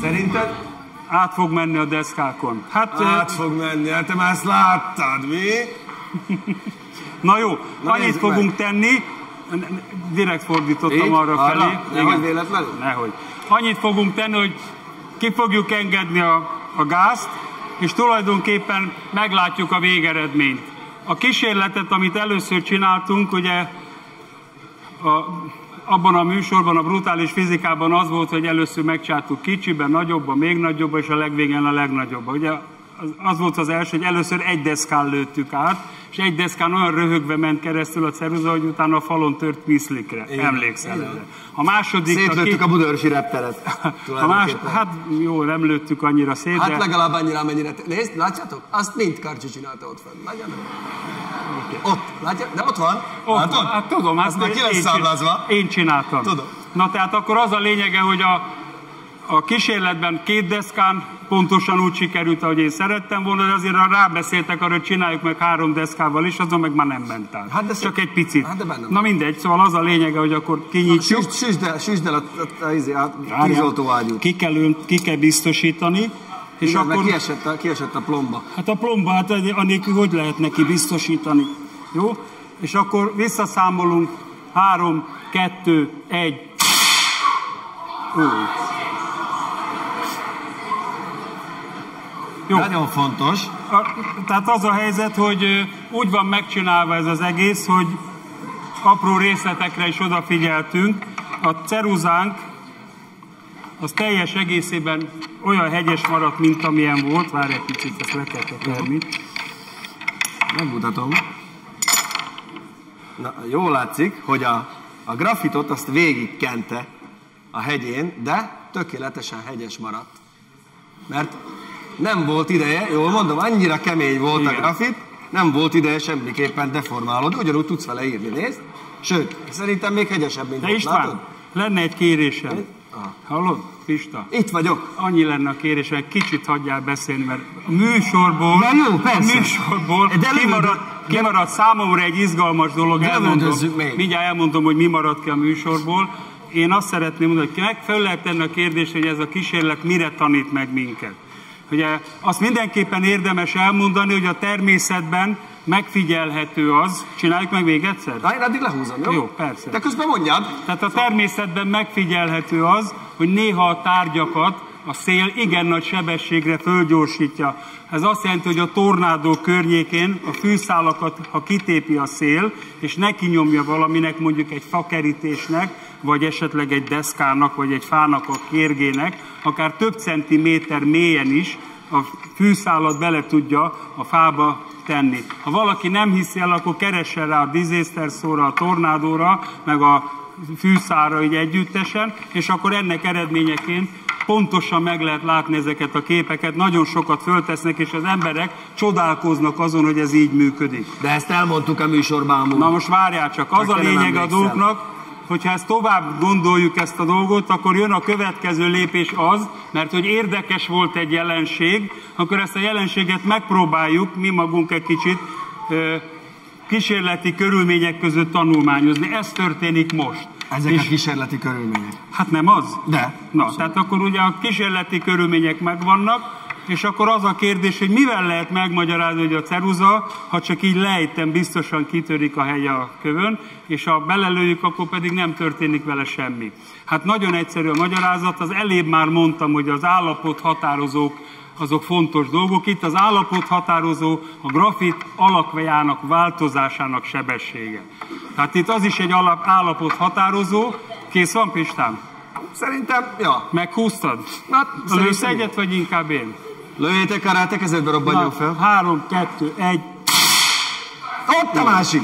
Szerinted? át fog menni a deszkákon. Hát, Át fog menni, hát te már ezt láttad, mi? na jó, Na annyit fogunk tenni, direkt fordítottam Így? arra Arra? felé. Nehogy véletlenül? Nehogy. Annyit fogunk tenni, hogy ki fogjuk engedni a, a gázt, és tulajdonképpen meglátjuk a végeredményt. A kísérletet, amit először csináltunk, ugye a, abban a műsorban, a brutális fizikában az volt, hogy először megcsináltuk kicsiben, nagyobban, még nagyobban, és a legvégén a legnagyobban. Ugye az, volt az első, hogy először egy deszkán lőttük át, és egy deszkán olyan röhögve ment keresztül a ceruza, hogy utána a falon tört piszlikre. Igen. Emlékszel Igen. erre. A második... Szétlőttük a budörsi repteret. a más, hát jó, nem lőttük annyira szét, Hát de legalább annyira, amennyire... Nézd, látjátok? Azt mind Karcsi csinálta ott fenn. Látjátok? Ott, látjátok? De ott van. ott, Látod? hát tudom, hát már ki én lesz számlázva. Én csináltam. Tudom. Na tehát akkor az a lényege, hogy a, a kísérletben két deszkán pontosan úgy sikerült, ahogy én szerettem volna, de azért rábeszéltek arra, hogy csináljuk meg három deszkával is, azon meg már nem ment át. Hát de Csak egy picit. Hát de benne. Na mindegy, szóval az a lényege, hogy akkor kinyitjuk. Süsd, süsd el, süsd el a, a, a, a, Várjál. tűzoltóágyút. Ki kell, ki kell biztosítani, és Igen, akkor... kiesett a, kiesett a plomba. Hát a plombát anélkül hogy lehet neki biztosítani? Jó? És akkor visszaszámolunk. Három, kettő, egy. Úgy. Jó. Nagyon fontos. A, tehát az a helyzet, hogy úgy van megcsinálva ez az egész, hogy apró részletekre is odafigyeltünk. A ceruzánk az teljes egészében olyan hegyes maradt, mint amilyen volt. Várj egy picit, ezt le kell tekerni. Megmutatom. Na, jól látszik, hogy a, a grafitot azt végig kente a hegyén, de tökéletesen hegyes maradt. Mert nem volt ideje, jól mondom, annyira kemény volt Igen. a grafit, nem volt ideje semmiképpen deformálódni, ugyanúgy tudsz vele írni, nézd. Sőt, szerintem még hegyesebb, mint De volt, István, látod? lenne egy kérésem. Ah. Hallod, Pista? Itt vagyok. Annyi lenne a kérésem, hogy kicsit hagyjál beszélni, mert a műsorból, De jó, persze. a műsorból De lövöldö- kimaradt, kimaradt számomra egy izgalmas dolog, De elmondom, még. mindjárt elmondom, hogy mi maradt ki a műsorból. Én azt szeretném mondani, hogy meg fel lehet tenni a kérdést, hogy ez a kísérlet mire tanít meg minket. Ugye azt mindenképpen érdemes elmondani, hogy a természetben megfigyelhető az, csináljuk meg még egyszer? Na, én addig lehúzom, jó? Jó, persze. De közben mondjad. Tehát a természetben megfigyelhető az, hogy néha a tárgyakat a szél igen nagy sebességre fölgyorsítja. Ez azt jelenti, hogy a tornádó környékén a fűszálakat, ha kitépi a szél, és neki nyomja valaminek, mondjuk egy fakerítésnek, vagy esetleg egy deszkának, vagy egy fának a kérgének, akár több centiméter mélyen is a fűszálat bele tudja a fába tenni. Ha valaki nem hiszi el, akkor keressen rá a disaster szóra, a tornádóra, meg a fűszára így együttesen, és akkor ennek eredményeként pontosan meg lehet látni ezeket a képeket, nagyon sokat föltesznek, és az emberek csodálkoznak azon, hogy ez így működik. De ezt elmondtuk a műsorban amúgy. Na most várjál csak, az Csak a lényeg a dolgoknak, hogyha ezt tovább gondoljuk ezt a dolgot, akkor jön a következő lépés az, mert hogy érdekes volt egy jelenség, akkor ezt a jelenséget megpróbáljuk mi magunk egy kicsit kísérleti körülmények között tanulmányozni. Ez történik most. Ezek a kísérleti körülmények. Hát nem az? De. Na, tehát akkor ugye a kísérleti körülmények megvannak, és akkor az a kérdés, hogy mivel lehet megmagyarázni, hogy a ceruza, ha csak így lejtem, biztosan kitörik a helye a kövön, és ha belelőjük, akkor pedig nem történik vele semmi. Hát nagyon egyszerű a magyarázat, az elébb már mondtam, hogy az állapot határozók azok fontos dolgok. Itt az állapot határozó a grafit alakjának változásának sebessége. Tehát itt az is egy alap, állapot határozó. Kész van, Pistán? Szerintem, ja. Meghúztad? Na, Lősz egyet, vagy inkább én? Lőjétek karate, kezedbe robbanjon fel. három, kettő, egy. Ott a másik.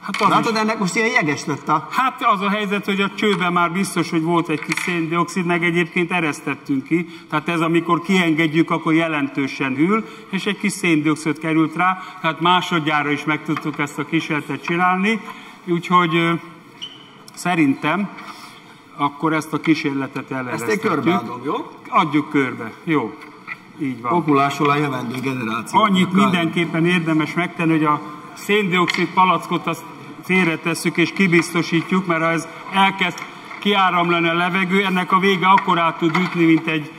Hát az, is. Látod, ennek most ilyen jeges lett a... hát az a helyzet, hogy a csőben már biztos, hogy volt egy kis széndiokszid, meg egyébként eresztettünk ki. Tehát ez, amikor kiengedjük, akkor jelentősen hűl, és egy kis széndiokszid került rá. Tehát másodjára is meg tudtuk ezt a kísérletet csinálni. Úgyhogy szerintem akkor ezt a kísérletet Ezt én körbeadom, jó? Adjuk körbe. Jó. Így van. Populásul a jövendő generáció. Annyit mindenképpen érdemes megtenni, hogy a széndiokszid palackot azt félretesszük és kibiztosítjuk, mert ha ez elkezd kiáramlani a levegő, ennek a vége akkor át tud ütni, mint egy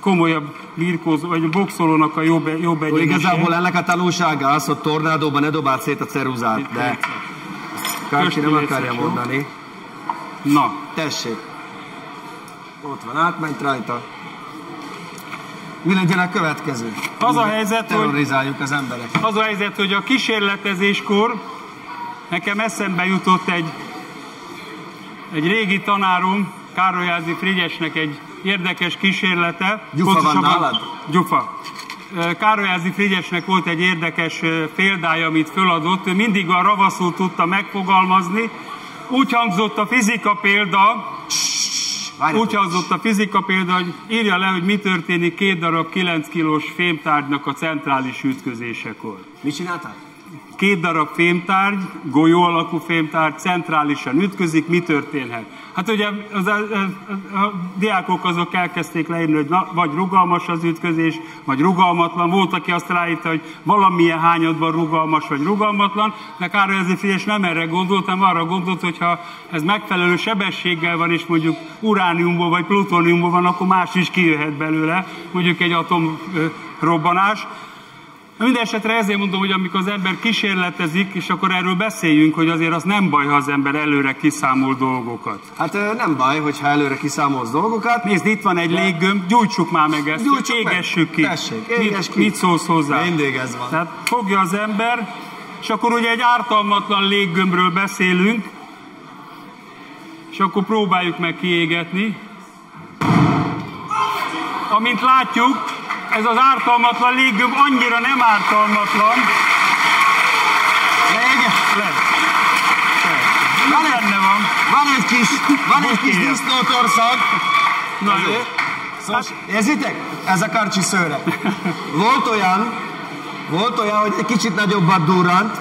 komolyabb birkózó, vagy boxolónak a jobb, jobb Igazából egyenesé. ennek a tanulsága az, hogy tornádóban ne dobáld szét a ceruzát, de Kárcsi nem Köszi, akarja szíves, jó? Na, Tessék. Ott van, átment rajta. Mi legyen a következő? Az a helyzet, hogy- Terrorizáljuk az emberek. az a helyzet, hogy a kísérletezéskor nekem eszembe jutott egy, egy régi tanárom, Károlyázi Frigyesnek egy érdekes kísérlete. Gyufa van nálad? Gyufa. Károlyázi Frigyesnek volt egy érdekes példája, amit föladott. Ő mindig a ravaszul tudta megfogalmazni. Úgy hangzott a fizika példa, úgy hangzott a fizika példa, hogy írja le, hogy mi történik két darab 9 kilós fémtárgynak a centrális ütközésekor. Mit csináltál? Két darab fémtárgy, golyó alakú fémtárgy centrálisan ütközik, mi történhet? Hát ugye az, a, a, a diákok azok elkezdték leírni, hogy na, vagy rugalmas az ütközés, vagy rugalmatlan. Volt, aki azt ráírta, hogy valamilyen hányadban rugalmas vagy rugalmatlan, de Károly ezért Frigyes nem erre gondolt, hanem arra gondolt, hogy ha ez megfelelő sebességgel van, és mondjuk urániumból vagy plutóniumból van, akkor más is kijöhet belőle, mondjuk egy atom ö, robbanás. Minden esetre ezért mondom, hogy amikor az ember kísérletezik, és akkor erről beszéljünk, hogy azért az nem baj, ha az ember előre kiszámol dolgokat. Hát nem baj, hogyha előre kiszámolsz dolgokat. Nézd, itt van egy léggömb, gyújtsuk már meg ezt, Gyújtsuk meg. égessük ki. Tessék, éges mit, ki. mit szólsz hozzá? Mindig ez van. Tehát fogja az ember, és akkor ugye egy ártalmatlan léggömbről beszélünk, és akkor próbáljuk meg kiégetni. Amint látjuk, ez az ártalmatlan léggömb annyira nem ártalmatlan, Még, le. Van egy- Benne van. van egy kis, van egy kis disznótorszag. Na jó. Szóval, érzitek? Ez a karcsi szőre. Volt olyan, volt olyan, hogy egy kicsit nagyobbat durrant.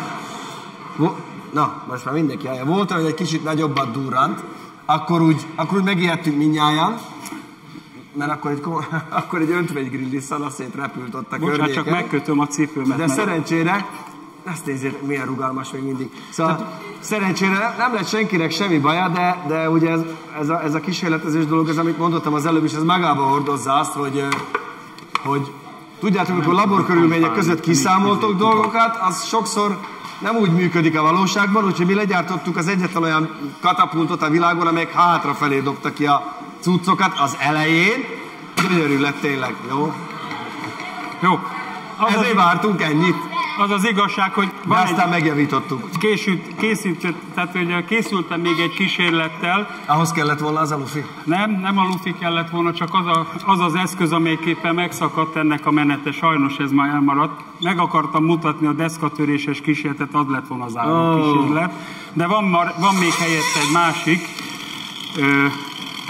Na, most már mindenki hallja. Volt olyan, hogy egy kicsit nagyobbat durrant. Akkor úgy, akkor úgy megijedtünk mindnyájan. Mert akkor egy, ko- akkor egy öntvegygrilli szanaszét repült ott a Bocsánat, környéken. csak megkötöm a cipőmet. De mert- szerencsére, ezt nézzétek, milyen rugalmas még mindig. Szóval szerencsére nem lett senkinek semmi baja, de, de ugye ez, ez, a, ez a kísérletezés dolog, ez amit mondottam az előbb is, ez magába hordozza azt, hogy, hogy tudjátok, amikor laborkörülmények között kiszámoltok dolgokat, az sokszor nem úgy működik a valóságban, úgyhogy mi legyártottuk az egyetlen olyan katapultot a világon, amelyek hátrafelé dobta ki a cuccokat az elején. Gyönyörű lett tényleg, jó? Jó. Ezért vártunk ennyit, az az igazság, hogy de van egy aztán megjavítottuk. Késült, készült, tehát hogy készültem még egy kísérlettel, Ahhoz kellett volna az a lufi. nem, nem a lufi kellett volna, csak az, a, az az eszköz, amelyiképpen megszakadt ennek a menete, sajnos ez már elmaradt. Meg akartam mutatni a deszkatöréses kísérletet, az lett volna az álló Ó. kísérlet. De van, mar, van még helyette egy másik, ö,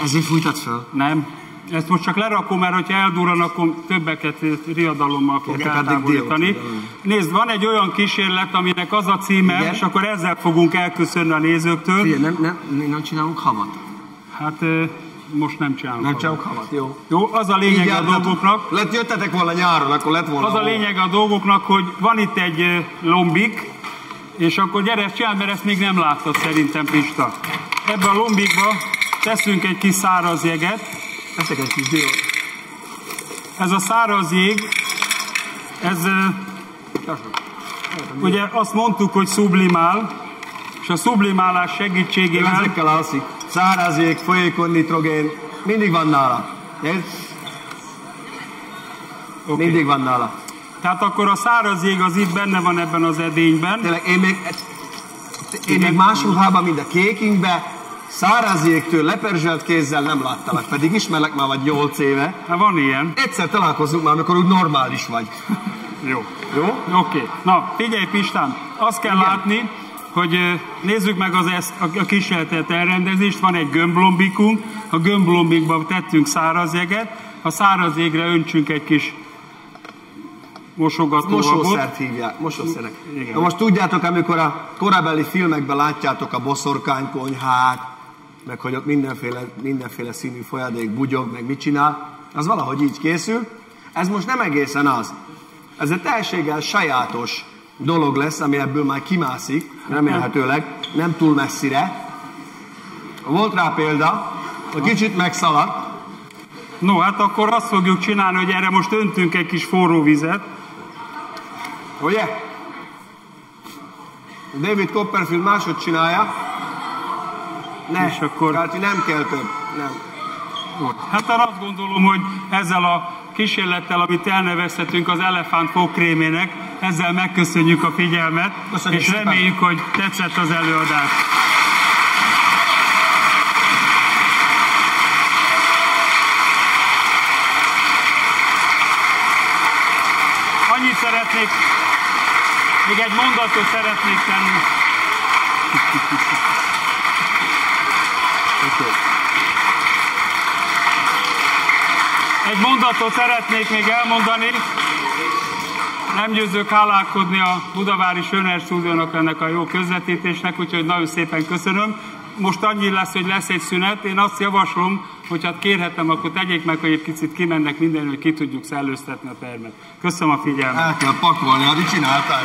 Ezért fújtad föl? nem, ezt most csak lerakom, mert hogyha eldurran, akkor többeket riadalommal fog eltávolítani. Nézd, van egy olyan kísérlet, aminek az a címe, Igen. és akkor ezzel fogunk elköszönni a nézőktől. Figyelj, nem, nem, nem csinálunk havat. Hát most nem csinálunk. Nem csinálunk havat, jó. Jó, az a lényeg a jártatok. dolgoknak, Lett, jöttetek volna nyáron, akkor lett volna az a lényeg a dolgoknak, hogy van itt egy lombik, és akkor gyere, ezt csináld, mert ezt még nem láttad szerintem, Pista. Ebbe a lombikba teszünk egy kis száraz jeget, Teszek egy kis diót. ez a száraz jég, ez ugye azt mondtuk, hogy sublimál, és a sublimálás segítségével... Ezekkel alszik. Száraz jég, folyékony nitrogén, mindig van nála. Érd? Oké. Mindig van nála. Tehát akkor a száraz jég az itt benne van ebben az edényben. Tényleg, én még, én még más ruhában, mint a kékingbe, száraz jégtől leperzselt kézzel nem láttalak, pedig ismerlek már vagy 8 éve. Hát van ilyen. Egyszer találkozunk már, amikor úgy normális vagy. Jó. Jó? Oké. Okay. Na, figyelj Pistán, azt kell Igen. látni, hogy nézzük meg az ezt, a, kísérletet elrendezést. Van egy gömblombikunk, a gömblombikba tettünk száraz jeget, a száraz jégre öntsünk egy kis mosogatóanyagot. Mosószert hívják, mosószerek. Igen. Na most tudjátok, amikor a korabeli filmekben látjátok a boszorkánykonyhát, meg hogy ott mindenféle, mindenféle színű folyadék bugyog, meg mit csinál, az valahogy így készül. Ez most nem egészen az. Ez egy teljességgel sajátos dolog lesz, ami ebből már kimászik, remélhetőleg, nem túl messzire. Volt rá példa, hogy kicsit megszaladt, No, hát akkor azt fogjuk csinálni, hogy erre most öntünk egy kis forró vizet. Ugye? David Copperfield máshogy csinálja. Ne, És akkor- Káti, nem kell több. Nem. Hát én azt gondolom, hogy ezzel a kísérlettel, amit elnevezhetünk az elefánt fogkrémének, ezzel megköszönjük a figyelmet, Köszönjük és szépen. reméljük, hogy tetszett az előadás. Annyit szeretnék, még egy mondatot szeretnék tenni. Egy mondatot szeretnék még elmondani. Nem győzök hálálkodni a Budavári Söner Stúdiónak ennek a jó közvetítésnek, úgyhogy nagyon szépen köszönöm. Most annyi lesz, hogy lesz egy szünet. Én azt javaslom, hogy hát kérhetem, akkor tegyék meg, hogy egy picit kimennek minden, hogy ki tudjuk szellőztetni a termet. Köszönöm a figyelmet. El kell pakolni, addig csináltál.